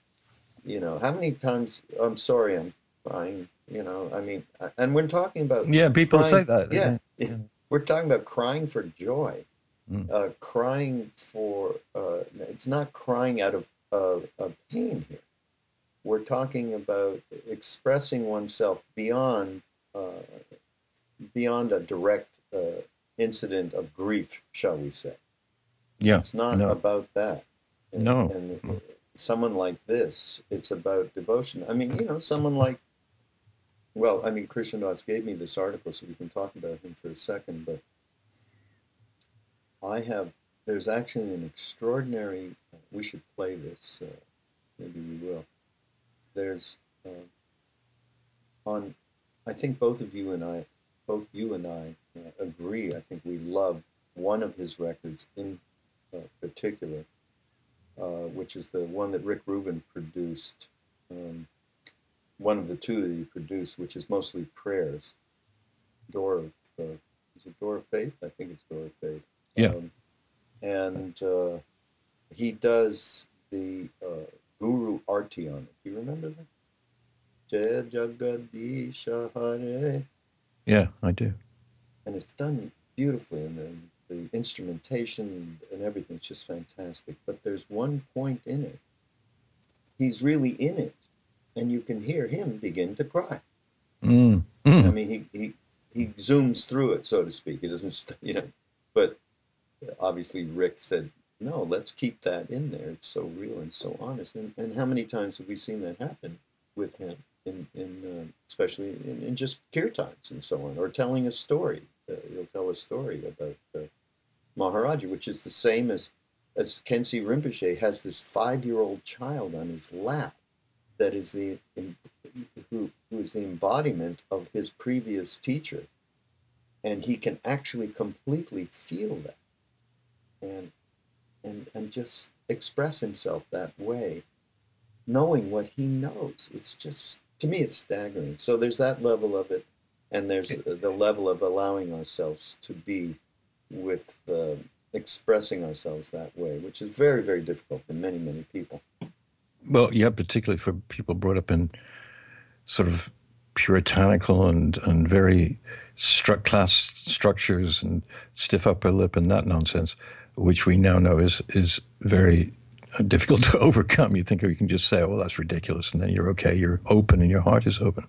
you know how many times i'm sorry i'm crying you know i mean and we're talking about yeah, people crying- say that. yeah, yeah. we're talking about crying for joy Mm. uh, crying for uh, it's not crying out of, of, of pain here we're talking about expressing oneself beyond uh, beyond a direct uh, incident of grief shall we say yeah, it's not no. about that. And, No. And someone like this, it's about devotion. I mean, you know, someone like, well, I mean, Krishna Das gave me this article, so we can talk about him for a second. But I have, there's actually an extraordinary. We should play this. Uh, maybe we will. There's uh, on, I think both of you and I, both you and I uh, agree. I think we love one of his records in uh, particular, uh, which is the one that Rick Rubin produced. Um, one of the two that he produced, which is mostly prayers. Door of, uh, is it Door of Faith? I think it's Door of Faith. Yeah. Um, and uh, he does the uh, Guru Arti on it. Do you remember that? Jagadisha Hare. Yeah, I do. And it's done beautifully, and the, the instrumentation and everything's just fantastic. But there's one point in it. He's really in it, and you can hear him begin to cry. Mm. I Mm. mean, he, he, he zooms through it, so to speak. He doesn't, you know, but obviously Rick said, no, let's keep that in there. It's so real and so honest. And, and how many times have we seen that happen with him, in, in uh, especially in, in just kirtans and so on, or telling a story? Uh, he'll tell a story about uh, Maharaji, which is the same as, as Khyentse Rinpoche has this five-year-old child on his lap that is the who, who is the embodiment of his previous teacher and he can actually completely feel that and and and just express himself that way knowing what he knows. It's just to me it's staggering. So there's that level of it and there's the level of allowing ourselves to be with uh, expressing ourselves that way which is very very difficult for many many people. Well, yeah, particularly for people brought up in sort of puritanical and, and very stru- class structures and stiff upper lip and that nonsense, which we now know is is very difficult to overcome. You think you can just say, "Oh, well, that's ridiculous," and then you're okay. You're open, and your heart is open.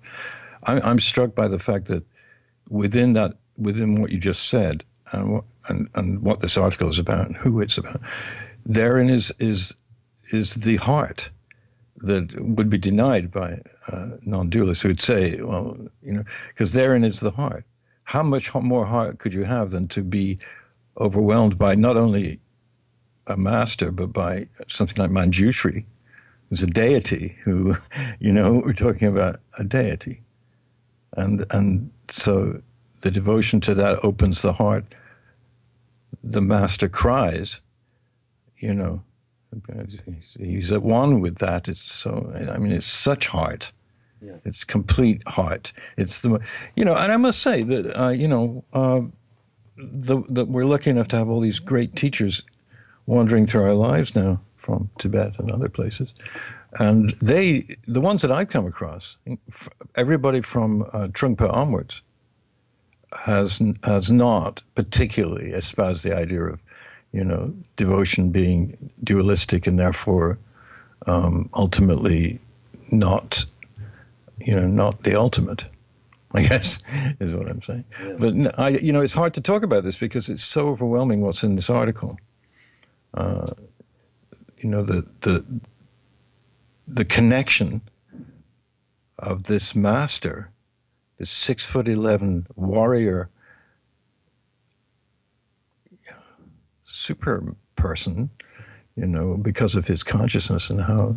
I'm, I'm struck by the fact that within that, within what you just said, and what, and, and what this article is about, and who it's about, therein is is is the heart that would be denied by uh, non-dualists who would say, well, you know, because therein is the heart. How much more heart could you have than to be overwhelmed by not only a master, but by something like Manjushri, who's a deity who, you know, we're talking about a deity. And, and so the devotion to that opens the heart. The master cries, you know, he's at one with that. It's so, I mean, it's such heart. Yeah. It's complete heart. It's the, you know, and I must say that, uh, you know, uh, the, that we're lucky enough to have all these great teachers wandering through our lives now from Tibet and other places. And they, the ones that I've come across, everybody from uh, Trungpa onwards has, has not particularly espoused the idea of, you know, devotion being dualistic and therefore um, ultimately not, you know, not the ultimate. I guess is what I'm saying. Yeah. But I, you know, it's hard to talk about this because it's so overwhelming what's in this article. Uh, you know, the the the connection of this master, this six foot eleven warrior, super person, you know, because of his consciousness and how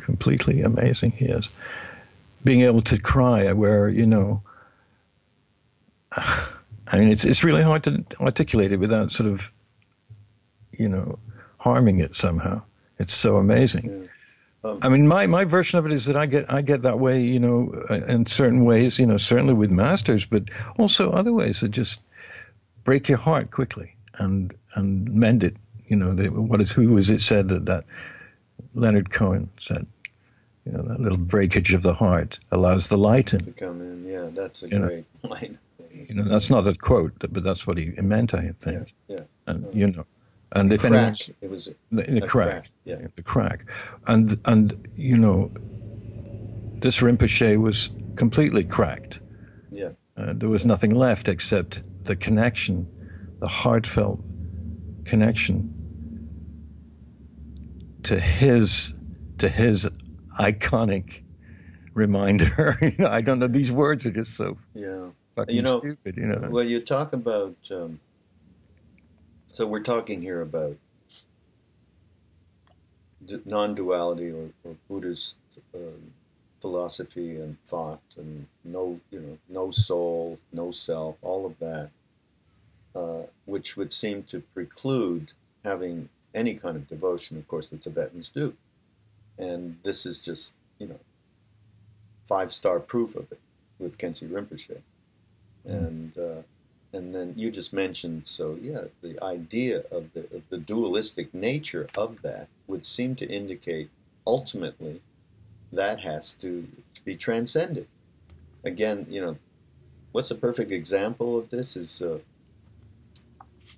completely amazing he is. Being able to cry where, you know, I mean, it's, it's really hard to articulate it without sort of, you know, harming it somehow. It's so amazing. Um, I mean, my, my version of it is that I get I get that way, you know, uh, in certain ways, you know, certainly with masters, but also other ways that just break your heart quickly and and mend it. You know, the, what is who was it said that that Leonard Cohen said, you know, that little breakage of the heart allows the light in. to come in. Yeah, that's a You know. great line. You know, that's not a quote, but that's what he meant, I think. yeah. And you know, and if Crack. anyone's It was the, the a crack, crack, yeah. the crack, and and you know, this Rinpoche was completely cracked. yeah, Uh, there was nothing left except the connection, the heartfelt connection to his to his iconic reminder. you know, I don't know. These words are just so yeah. fucking You know, stupid. You know. Well, you talk about. Um, so we're talking here about d- non-duality or, or Buddhist uh, philosophy and thought, and no, you know, no soul, no self, all of that, uh, which would seem to preclude having any kind of devotion. Of course, the Tibetans do, and this is just, you know, five-star proof of it with Khyentse Rinpoche, mm. and. Uh, and then you just mentioned so yeah the idea of the of the dualistic nature of that would seem to indicate ultimately that has to, to be transcended again you know what's a perfect example of this is uh,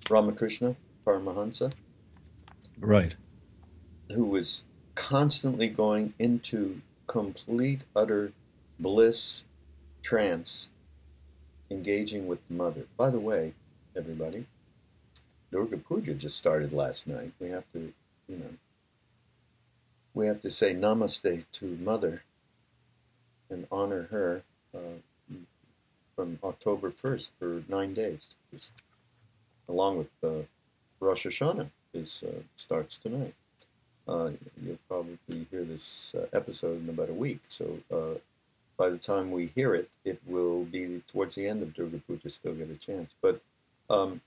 Ramakrishna Paramahansa right who was constantly going into complete utter bliss trance engaging with the mother. By the way, everybody, Durga Puja just started last night. We have to, you know, we have to say namaste to mother and honor her uh, from October 1st for nine days, just along with uh, Rosh Hashanah is uh, starts tonight. Uh, you'll probably hear this uh, episode in about a week, so uh, by the time we hear it, it will be towards the end of Durga Puja, still get a chance. But um,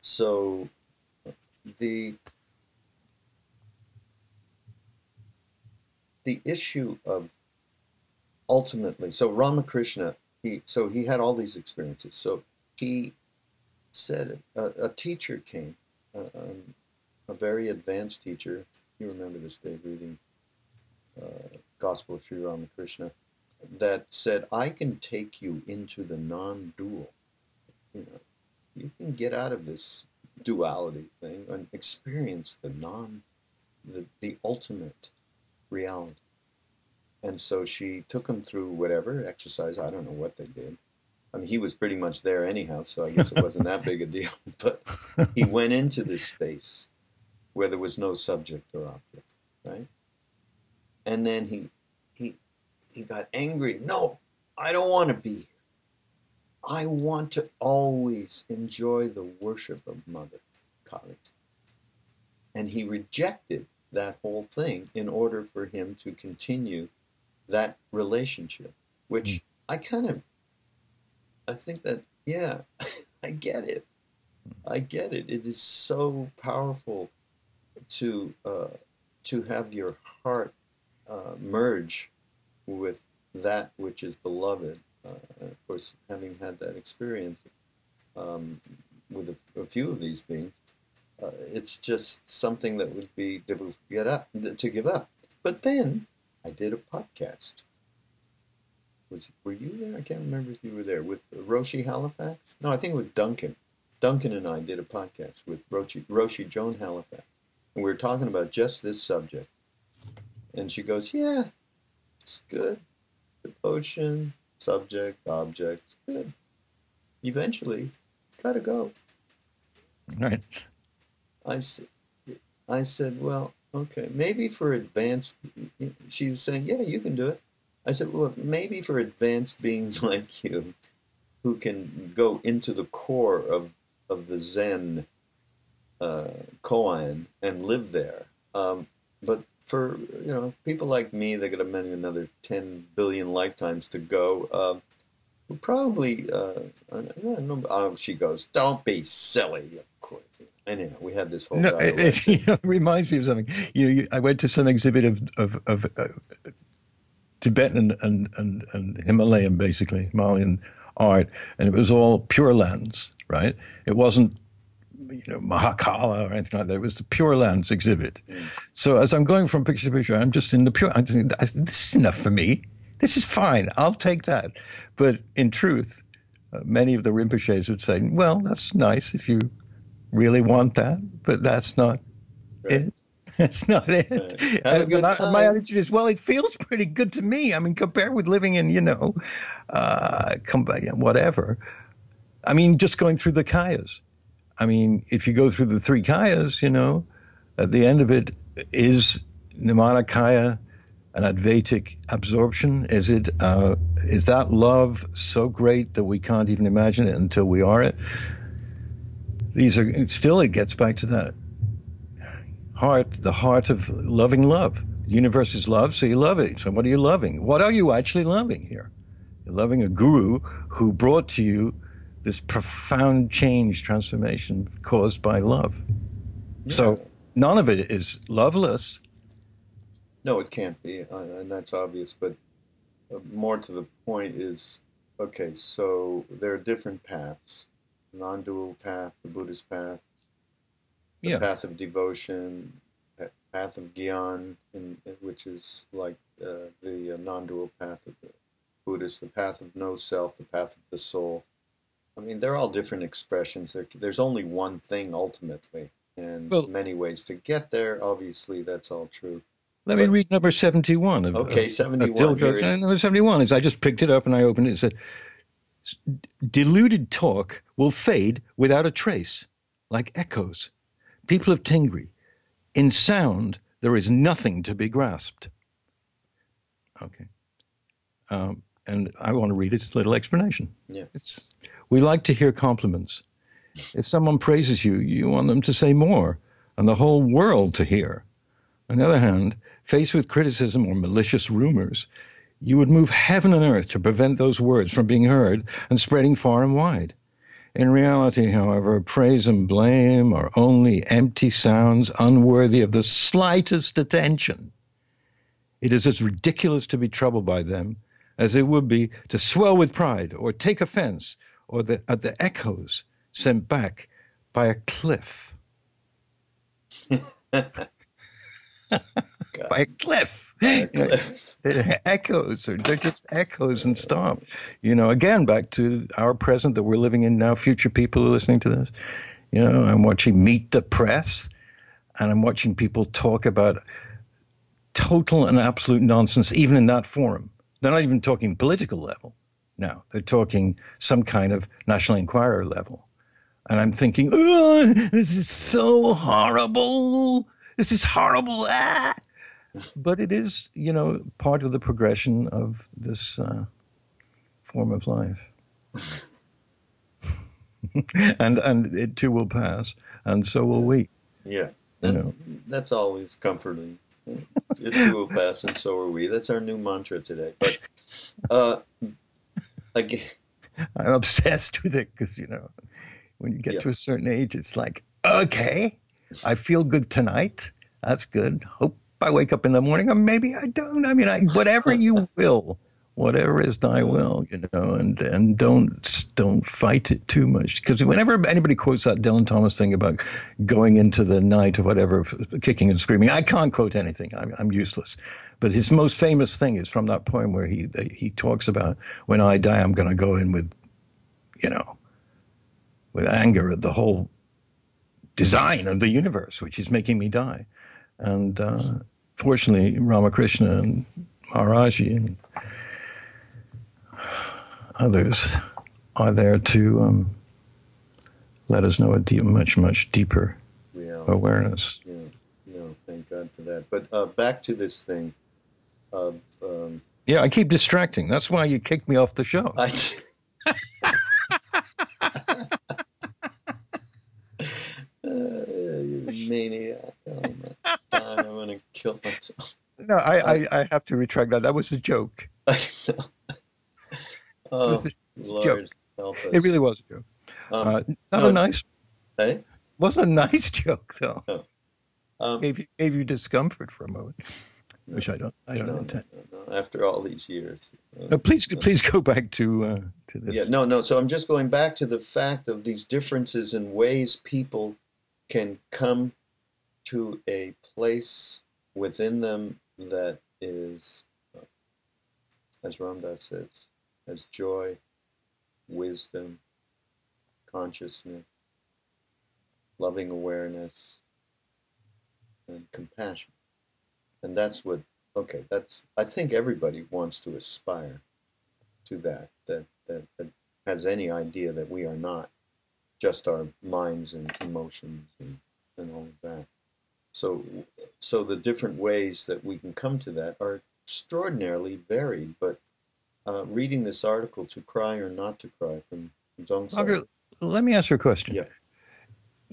so the the issue of ultimately, so Ramakrishna, he so he had all these experiences. So he said a, a teacher came, uh, um, a very advanced teacher. You remember this, Dave, reading uh, Gospel of Sri Ramakrishna that said, I can take you into the non dual. You know, you can get out of this duality thing and experience the non, the, the ultimate reality. And so she took him through whatever exercise. I don't know what they did. I mean, he was pretty much there anyhow, so I guess it wasn't that big a deal. But he went into this space where there was no subject or object, right? And then he he he got angry. No, I don't want to be here. I want to always enjoy the worship of Mother Kali. And he rejected that whole thing in order for him to continue that relationship, which mm. I kind of, I think that, yeah, I get it. I get it. It is so powerful to uh, to have your heart uh, merge with that which is beloved. Uh, of course, having had that experience um, with a, a, few of these beings, uh, it's just something that would be difficult to get up to give up. But then I did a podcast. Was were you there? I can't remember if you were there with Roshi Halifax. No, I think it was Duncan. Duncan and I did a podcast with Roshi, Roshi Joan Halifax, and we were talking about just this subject. And she goes, Yeah, it's good. Devotion, subject, object, good. Eventually, it's got to go. Right. I said, I said, well, okay, maybe for advanced, she was saying, yeah, you can do it. I said, well, look, maybe for advanced beings like you who can go into the core of, of the Zen uh, koan and live there. Um, but for you know people like me that got many another 10 billion lifetimes to go uh, probably uh, I don't know, oh, she goes don't be silly of course. Anyhow we had this whole no, it, you know, it, reminds me of something. You, know, you, I went to some exhibit of of, of uh, Tibetan and, and, and Himalayan basically Himalayan art and it was all Pure Lands right? It wasn't you know, Mahakala or anything like that. It was the Pure Lands exhibit. Mm. So as I'm going from picture to picture, I'm just in the Pure. I'm thinking, this is enough for me. This is fine. I'll take that. But in truth, uh, many of the Rinpoches would say, well, that's nice if you really want that, but that's not right. it. That's not it. Right. I, my attitude is, well, it feels pretty good to me. I mean, compared with living in, you know, uh, whatever. I mean, just going through the kayas. I mean, if you go through the three kayas, you know, at the end of it, is Nirmanakaya an Advaitic absorption? Is it uh, is that love so great that we can't even imagine it until we are it? These are still. It gets back to that heart, the heart of loving love. The universe is love, so you love it. So what are you loving? What are you actually loving here? You're loving a guru who brought to you this profound change, transformation caused by love. Yeah. So none of it is loveless. No, it can't be, uh, and that's obvious. But uh, more to the point is, okay, so there are different paths: non-dual path, the Buddhist path, the yeah. path of devotion, path of Gyan, in, in, which is like uh, the uh, non-dual path of the Buddhist, the path of no self, the path of the soul. I mean, they're all different expressions. There, there's only one thing ultimately, and well, many ways to get there. Obviously, that's all true. Let but, me read number 71. Of, okay, 71. Of number 71 is I just picked it up and I opened it. It said, Deluded talk will fade without a trace, like echoes. People of Tingri, in sound, there is nothing to be grasped. Okay. Um, and I want to read its little explanation. Yeah. It's, we like to hear compliments. If someone praises you, you want them to say more and the whole world to hear. On the other hand, faced with criticism or malicious rumors, you would move heaven and earth to prevent those words from being heard and spreading far and wide. In reality, however, praise and blame are only empty sounds unworthy of the slightest attention. It is as ridiculous to be troubled by them as it would be to swell with pride or take offense or the, at the echoes sent back by a cliff. by a cliff. By a cliff. echoes, or they're just echoes and stop. You know, again, back to our present that we're living in now, future people are listening to this. You know, I'm watching Meet the Press, and I'm watching people talk about total and absolute nonsense, even in that forum. They're not even talking political level now. They're talking some kind of National Enquirer level. And I'm thinking, oh, this is so horrible. This is horrible. Ah! But it is, you know, part of the progression of this uh, form of life. and and it too will pass, and so will we. Yeah, you know. that's always comforting it too will pass, and so are we. That's our new mantra today. But uh, again, I'm obsessed with it because you know, when you get yeah. to a certain age, it's like, okay, I feel good tonight. That's good. Hope I wake up in the morning, or maybe I don't. I mean, I, whatever you will whatever is thy will, you know, and and don't don't fight it too much because whenever anybody quotes that Dylan Thomas thing about going into the night or whatever, kicking and screaming, I can't quote anything. I'm I'm useless. But his most famous thing is from that poem where he he talks about when I die, I'm going to go in with, you know, with anger at the whole design of the universe, which is making me die, and uh, fortunately, Ramakrishna and Maharaji and others are there to um, let us know a deep, much, much deeper awareness. Yeah, no, thank God for that. But uh, back to this thing of. Um, yeah, I keep distracting. That's why you kicked me off the show. I, uh, you maniac. Oh my God, I'm going to kill myself. No, I, I, I have to retract that. That was a joke. Oh, it was Lord, joke. It really was a joke. Um, uh, not no, a nice. Hey? Wasn't a nice joke though. Oh. Um, gave you gave you discomfort for a moment, no, which I don't I don't no, intend. No, After all these years. Uh, no, please please go back to uh, to this. Yeah, no, no. So I'm just going back to the fact of these differences in ways people can come to a place within them that is, uh, as Ram Dass says, as joy, wisdom, consciousness, loving awareness, and compassion. And that's what, okay, that's, I think everybody wants to aspire to that, that, that, that has any idea that we are not just our minds and emotions and, and all of that. So, so the different ways that we can come to that are extraordinarily varied, but uh, reading this article, To Cry or Not to Cry, from Zong Margaret, let me ask you a question. Yeah.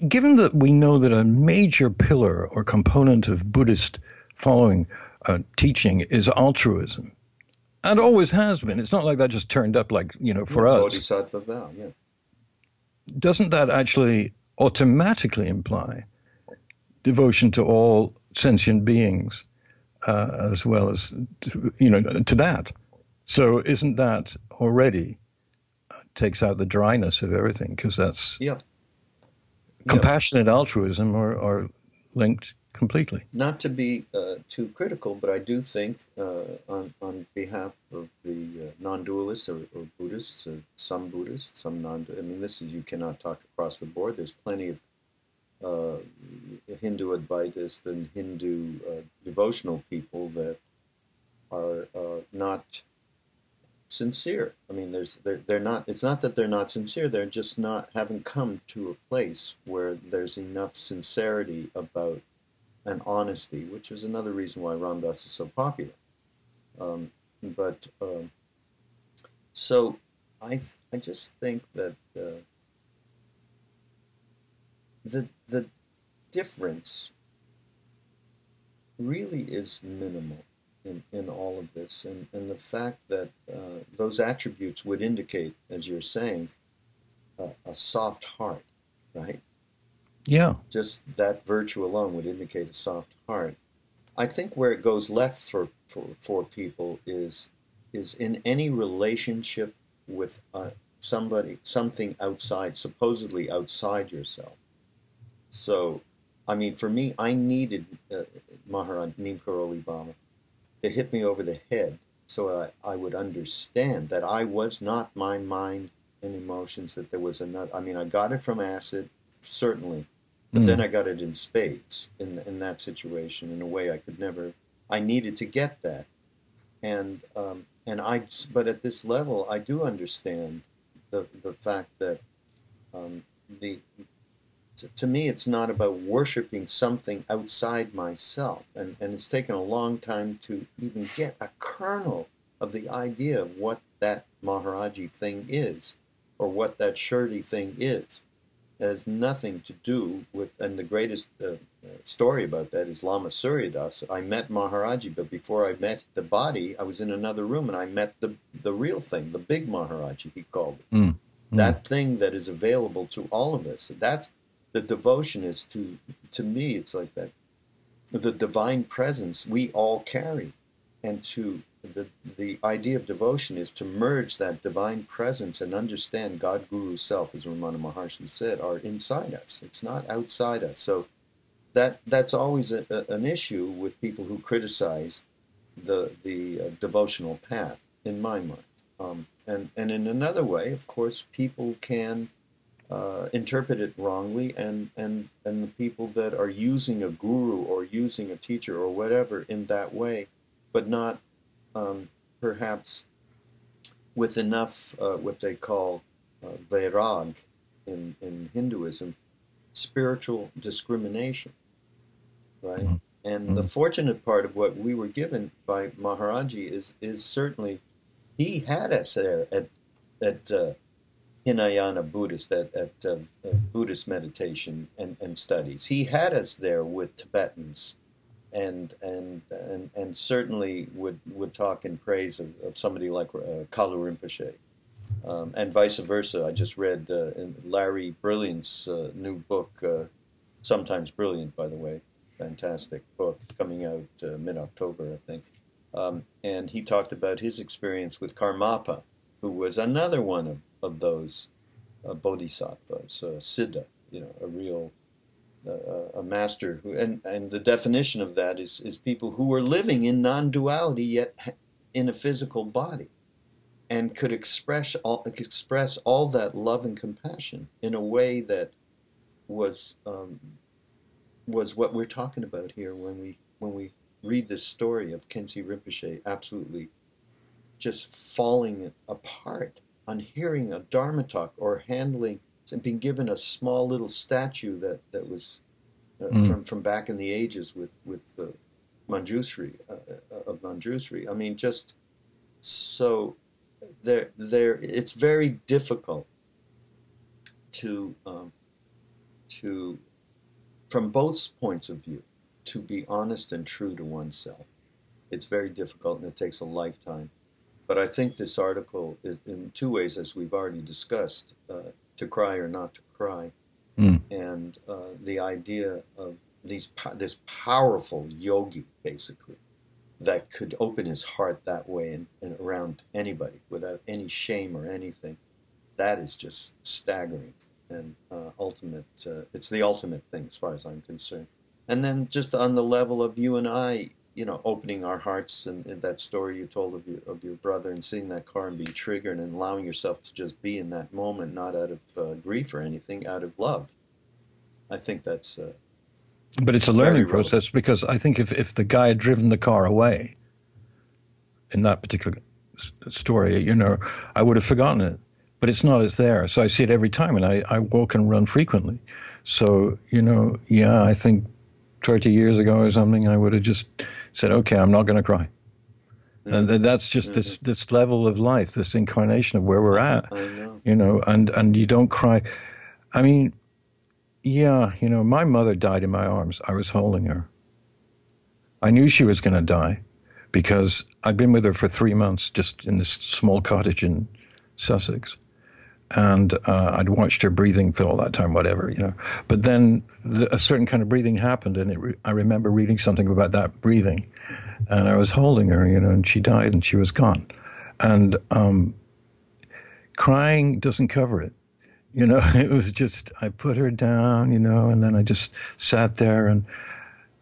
given that we know that a major pillar or component of Buddhist following uh, teaching is altruism, and always has been. It's not like that just turned up like you know for yeah, us. Bodhisattva vow, yeah. Doesn't that actually automatically imply devotion to all sentient beings, uh, as well as to, you know to that? So isn't that already uh, takes out the dryness of everything because that's yeah. compassionate altruism are, are linked completely. Not to be uh, too critical, but I do think, uh, on, on behalf of the uh, non-dualists or, or, Buddhists, or some Buddhists, some non. I mean, this is you cannot talk across the board. There's plenty of uh, Hindu Advaitist and Hindu uh, devotional people that are uh, not sincere. I mean, there's they're, they're not. It's not that they're not sincere. They're just not haven't come to a place where there's enough sincerity about and honesty, which is another reason why Ram Dass is so popular. Um, but um, so I I just think that uh, the the difference really is minimal in, in all of this, and, and the fact that uh, those attributes would indicate, as you're saying, uh, a soft heart, right? Yeah. Just that virtue alone would indicate a soft heart. I think where it goes left for, for, for people is is in any relationship with uh, somebody, something outside, supposedly outside yourself. So, I mean, for me, I needed uh, Maharaj Neem Karoli Baba to hit me over the head so I, I would understand that I was not my mind and emotions, that there was another. I mean, I got it from acid, certainly, but mm. then I got it in spades in in that situation in a way I could never. I needed to get that, and um, and I. But at this level, I do understand the the fact that um, the to, to me, it's not about worshiping something outside myself, and and it's taken a long time to even get a kernel of the idea of what that Maharaji thing is, or what that Shirdi thing is It has nothing to do with, and the greatest uh, uh, story about that is Lama Surya Das. I met Maharaji, but before I met the body, I was in another room and I met the, the real thing, the big Maharaji, he called it. Mm. Mm. That thing that is available to all of us. That's the devotion is to, to me, it's like that. The divine presence we all carry. And to the, the idea of devotion is to merge that divine presence and understand God Guru self, as Ramana Maharshi said, are inside us. It's not outside us. So that that's always a, a, an issue with people who criticize the the uh, devotional path, in my mind. Um, and and in another way, of course, people can uh, interpret it wrongly, and and and the people that are using a guru or using a teacher or whatever in that way, but not um, perhaps with enough uh, what they call uh, vairag in, in Hinduism, spiritual discrimination, right? Mm-hmm. And mm-hmm. the fortunate part of what we were given by Maharaji is is certainly he had us there at at uh, Hinayana Buddhist at, at uh, Buddhist meditation and, and studies. He had us there with Tibetans and and and and certainly would would talk in praise of, of somebody like uh, Kalu Rinpoche, um, and vice versa. I just read uh, Larry Brilliant's uh, new book, uh, sometimes brilliant, by the way, fantastic book coming out uh, mid October, I think, um, and he talked about his experience with Karmapa, who was another one of of those uh, bodhisattvas, siddha, you know, a real a, a master who, and, and the definition of that is, is people who are living in non-duality yet in a physical body and could express all, express all that love and compassion in a way that was um, was what we're talking about here when we when we read this story of Khyentse Rinpoche absolutely just falling apart on hearing a Dharma talk or handling and being given a small little statue that that was uh, mm. from from back in the ages with with the Manjushri uh, uh, of Manjushri. I mean, just so there there it's very difficult to um, to, from both points of view, to be honest and true to oneself. It's very difficult and it takes a lifetime. But I think this article is in two ways, as we've already discussed, uh, to cry or not to cry, Mm. and uh, the idea of these this powerful yogi, basically, that could open his heart that way and, and around anybody without any shame or anything. That is just staggering and uh, ultimate. Uh, it's the ultimate thing, as far as I'm concerned. And then just on the level of you and I, you know, opening our hearts and, and that story you told of your of your brother and seeing that car and being triggered and allowing yourself to just be in that moment, not out of uh, grief or anything, out of love. I think that's uh, But it's a learning process because I think if, if the guy had driven the car away in that particular s- story, you know, I would have forgotten it. But it's not, it's there. So I see it every time and I, I walk and run frequently. So, you know, yeah, I think 30 years ago or something, I would have just said, okay, I'm not going to cry. And that's just this, this level of life, this incarnation of where we're at know. you know, and and you don't cry. I mean, yeah, you know, my mother died in my arms. I was holding her. I knew she was going to die because I'd been with her for three months, just in this small cottage in Sussex, and uh, I'd watched her breathing for all that time, whatever, you know. But then the, a certain kind of breathing happened, and it re- I remember reading something about that breathing, and I was holding her, you know, and she died, and she was gone, and um, crying doesn't cover it. You know, it was just I put her down, you know, and then I just sat there and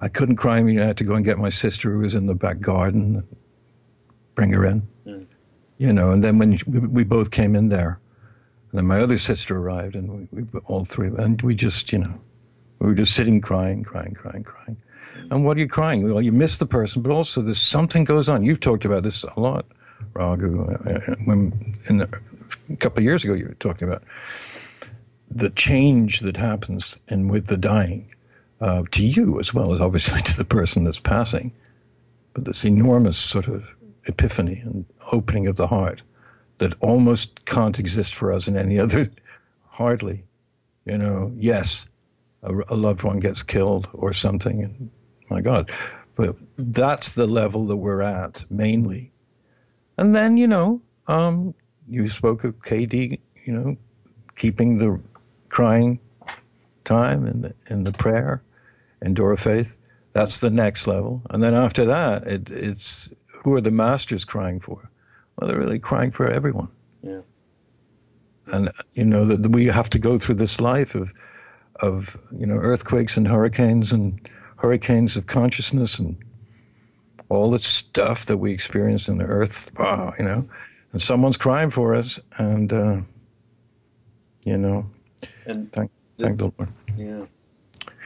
I couldn't cry. I mean, I had to go and get my sister who was in the back garden, bring her in, Mm. you know. And then when we, we both came in there, and then my other sister arrived, and we, we all three, and we just, you know, we were just sitting crying, crying, crying, crying. And what are you crying? Well, you miss the person, but also there's something goes on. You've talked about this a lot, Raghu. uh, When in a couple of years ago, you were talking about the change that happens and with the dying uh, to you as well as obviously to the person that's passing but this enormous sort of epiphany and opening of the heart that almost can't exist for us in any other hardly you know yes a, a loved one gets killed or something and my god but that's the level that we're at mainly and then you know um, you spoke of KD you know keeping the crying time and the, the prayer and door of faith. That's the next level. And then after that, it, it's who are the masters crying for? Well, they're really crying for everyone. Yeah. And you know that we have to go through this life of, of you know earthquakes and hurricanes and hurricanes of consciousness and all the stuff that we experience in the earth. Wow, you know, and someone's crying for us, and uh, you know, And thank thank the Lord. Yeah,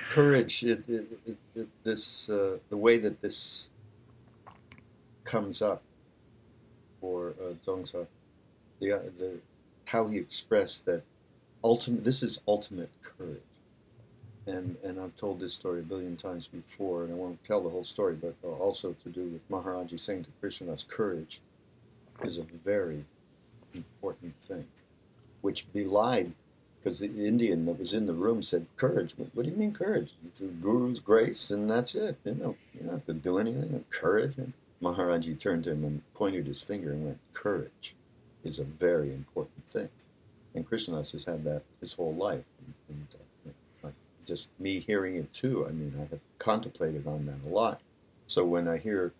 courage. It, it, it, it, this uh, the way that this comes up for uh, Dzongsar, the uh, the how he expressed that ultimate. This is ultimate courage, and and I've told this story a billion times before, and I won't tell the whole story, but also to do with Maharaji saying to Krishna Das, courage is a very important thing, which belied because the Indian that was in the room said, "Courage." What, what do you mean courage? It's the Guru's grace, and that's it. You know, you don't have to do anything. Courage. And Maharaji turned to him and pointed his finger and went, "Courage is a very important thing." And Krishna Das has had that his whole life, and, and uh, like just me hearing it too. I mean, I have contemplated on that a lot. So when I hear,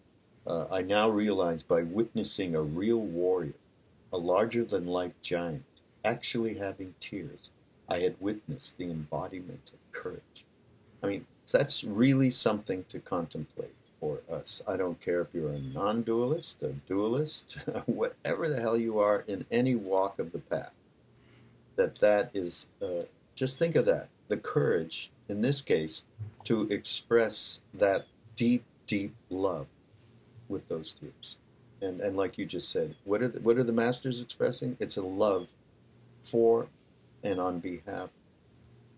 uh, I now realize by witnessing a real warrior, a larger than life giant, actually having tears, I had witnessed the embodiment of courage. I mean, that's really something to contemplate for us. I don't care if you're a non dualist, a dualist, whatever the hell you are in any walk of the path, that that is, uh, just think of that. The courage, in this case, to express that deep, deep love with those tears. And, and like you just said, what are the, what are the masters expressing? It's a love for and on behalf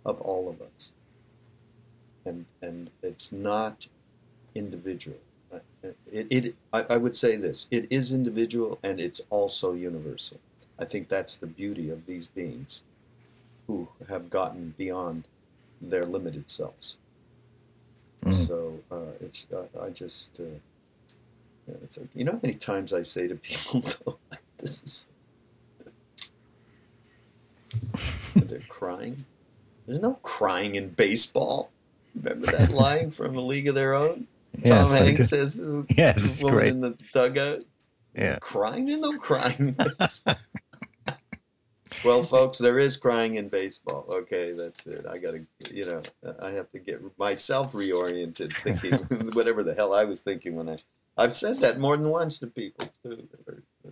of all of us. And and it's not individual. Uh, It, it I, I would say this: it is individual and it's also universal. I think that's the beauty of these beings who have gotten beyond their limited selves. Mm. So uh, it's I, I just uh, it's like you know how many times I say to people, though "This is." they're crying. There's no crying in baseball. Remember that line from A League of Their Own? Tom yes, Hanks says the yes, woman great. in the dugout, yeah. crying? There's no crying. well, folks, there is crying in baseball. Okay, that's it. I got to, you know, I have to get myself reoriented, thinking whatever the hell I was thinking when I. I've said that more than once to people too.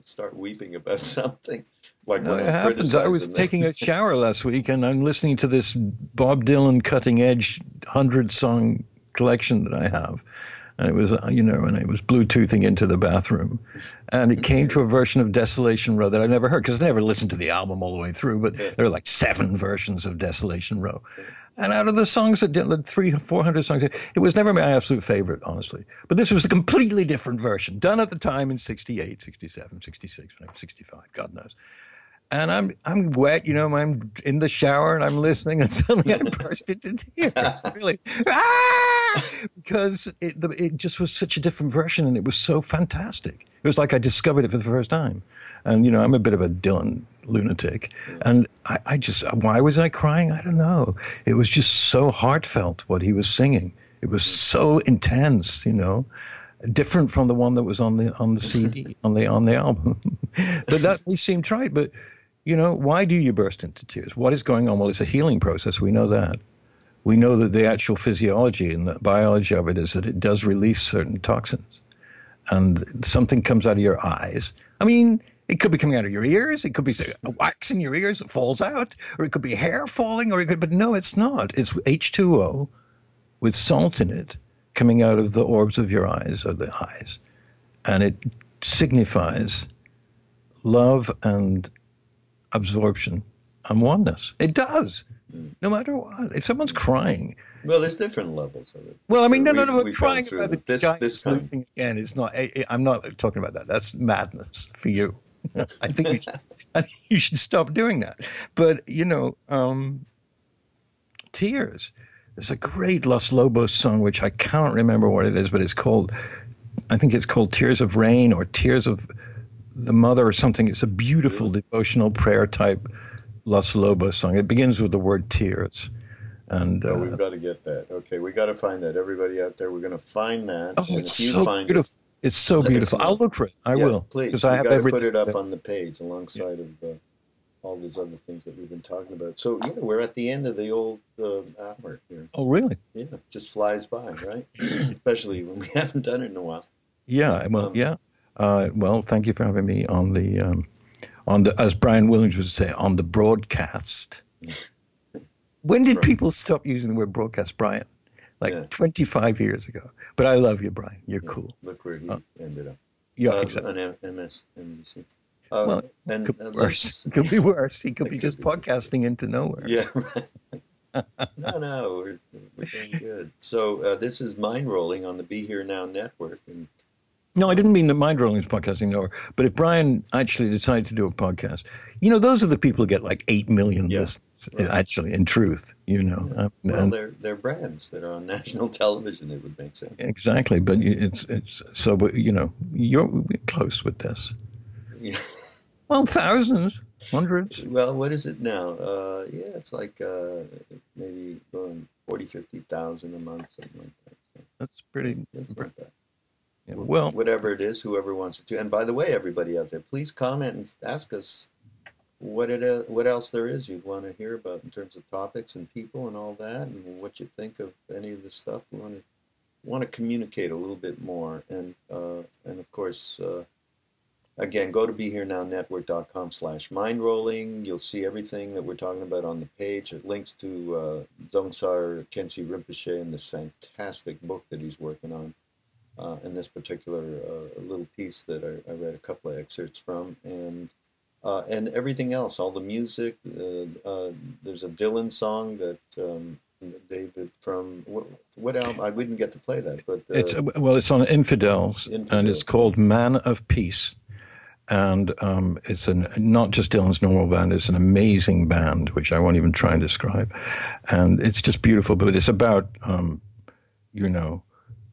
Start weeping about something. Like no, it happens. I was taking a shower last week, and I'm listening to this Bob Dylan cutting edge hundred song collection that I have, and it was uh, you know, and it was Bluetoothing into the bathroom, and it came to a version of Desolation Row that I never heard because I never listened to the album all the way through. But there are like seven versions of Desolation Row, and out of the songs that did like three, four hundred songs, it was never my absolute favorite, honestly. But this was a completely different version, done at the time in 68, 67, 66, 65, God knows and I'm I'm wet, you know, I'm in the shower and I'm listening, and suddenly I burst into tears. Really, ah! Because it it just was such a different version, and it was so fantastic. It was like I discovered it for the first time, and you know, I'm a bit of a Dylan lunatic, and I, I just why was I crying? I don't know. It was just so heartfelt what he was singing. It was so intense, you know different from the one that was on the on the CD on the on the album. but that may seem trite, but you know, why do you burst into tears? What is going on? Well, it's a healing process. We know that. We know that the actual physiology and the biology of it is that it does release certain toxins. And something comes out of your eyes. I mean, it could be coming out of your ears. It could be wax in your ears that falls out, or it could be hair falling, or it could, but no, it's not. It's H2O with salt in it coming out of the orbs of your eyes or the eyes. And it signifies love and absorption and oneness. It does, no matter what. If someone's crying, well, there's different levels of it. Well, I mean, no, no, no. crying about the this, this kind. again is not. I'm not talking about that. That's madness for you. I think you should, I think you should stop doing that. But you know, um, tears. There's a great Los Lobos song which I can't remember what it is, but it's called. I think it's called Tears of Rain or Tears of the mother or something. It's a beautiful devotional prayer type Los Lobos song. It begins with the word tears. And oh, uh, we've got to get that. Okay, we got to find that. Everybody out there, we're going to find that. Oh, it's so beautiful. It, it's so beautiful. I'll look for it. I yeah, will. Please, because I have to put it up on the page alongside yeah. of uh, all these other things that we've been talking about. So yeah, we're at the end of the old uh, hour here. Oh, really? Yeah, just flies by, right? Especially when we haven't done it in a while. Yeah. Well, um, yeah. Uh, well, thank you for having me on the um, on the as Brian Williams would say on the broadcast. when did people stop using the word broadcast, Brian? Like yeah. 25 years ago. But I love you, Brian. You're yeah. cool. Look where he uh, ended up. Yeah, uh, exactly. On MSNBC. Uh, well, and, could be worse. could be worse. He could be just be podcasting worse. into nowhere. Yeah, right. no, no, we're, we're doing good. So uh, this is Mindrolling on the Be Here Now network, and no, I didn't mean that Mindrolling is podcasting over. But if Brian actually decided to do a podcast, you know, those are the people who get like eight million yeah, listeners. Right. Actually, in truth, you know, yeah. well, and, they're they're brands that are on national television. It would make sense. Exactly, but it's it's so. But you know, you're close with this. Yeah. Well, thousands, hundreds. Well, what is it now? Uh, yeah, it's like uh, maybe going 40, 50,000 a month, something like that. So That's pretty. It's not that. Well, whatever it is, whoever wants to. And by the way, everybody out there, please comment and ask us what it is, what else there is you'd want to hear about in terms of topics and people and all that, and what you think of any of the stuff. We want to want to communicate a little bit more, and uh, and of course. Uh, again, go to BeHereNowNetwork.com slash mindrolling. You'll see everything that we're talking about on the page. It links to uh, Dzongsar Khyentse Rinpoche and this fantastic book that he's working on uh, in this particular uh, little piece that I, I, read a couple of excerpts from, and uh, and everything else, all the music. Uh, uh, there's a Dylan song that um, David from what, what, album? I wouldn't get to play that, but it's well, it's on Infidels, Infidels, and it's called "Man of Peace." and um, it's an not just Dylan's normal band. It's an amazing band, which I won't even try and describe, and it's just beautiful. But it's about, um, you know,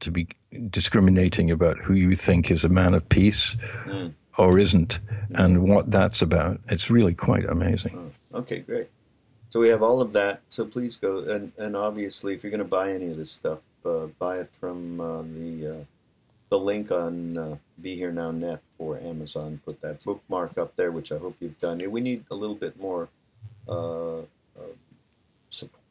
to be discriminating about who you think is a man of peace Mm. or isn't, and what that's about. It's really quite amazing. Oh, okay, great. So we have all of that. So please go and and obviously, if you're going to buy any of this stuff, uh, buy it from uh, the uh, the link on uh, Be Here Now Net for Amazon. Put that bookmark up there, which I hope you've done. We need a little bit more uh, uh,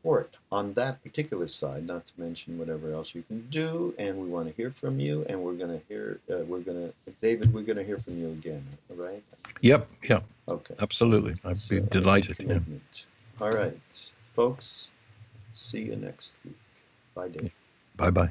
support on that particular side. Not to mention whatever else you can do. And we want to hear from you. And we're going to hear. Uh, we're going to David. We're going to hear from you again. All right. Yep, yep, Okay. absolutely. I'd So, be delighted. Yeah. All right, folks. See you next week. Bye, Dave. Bye bye.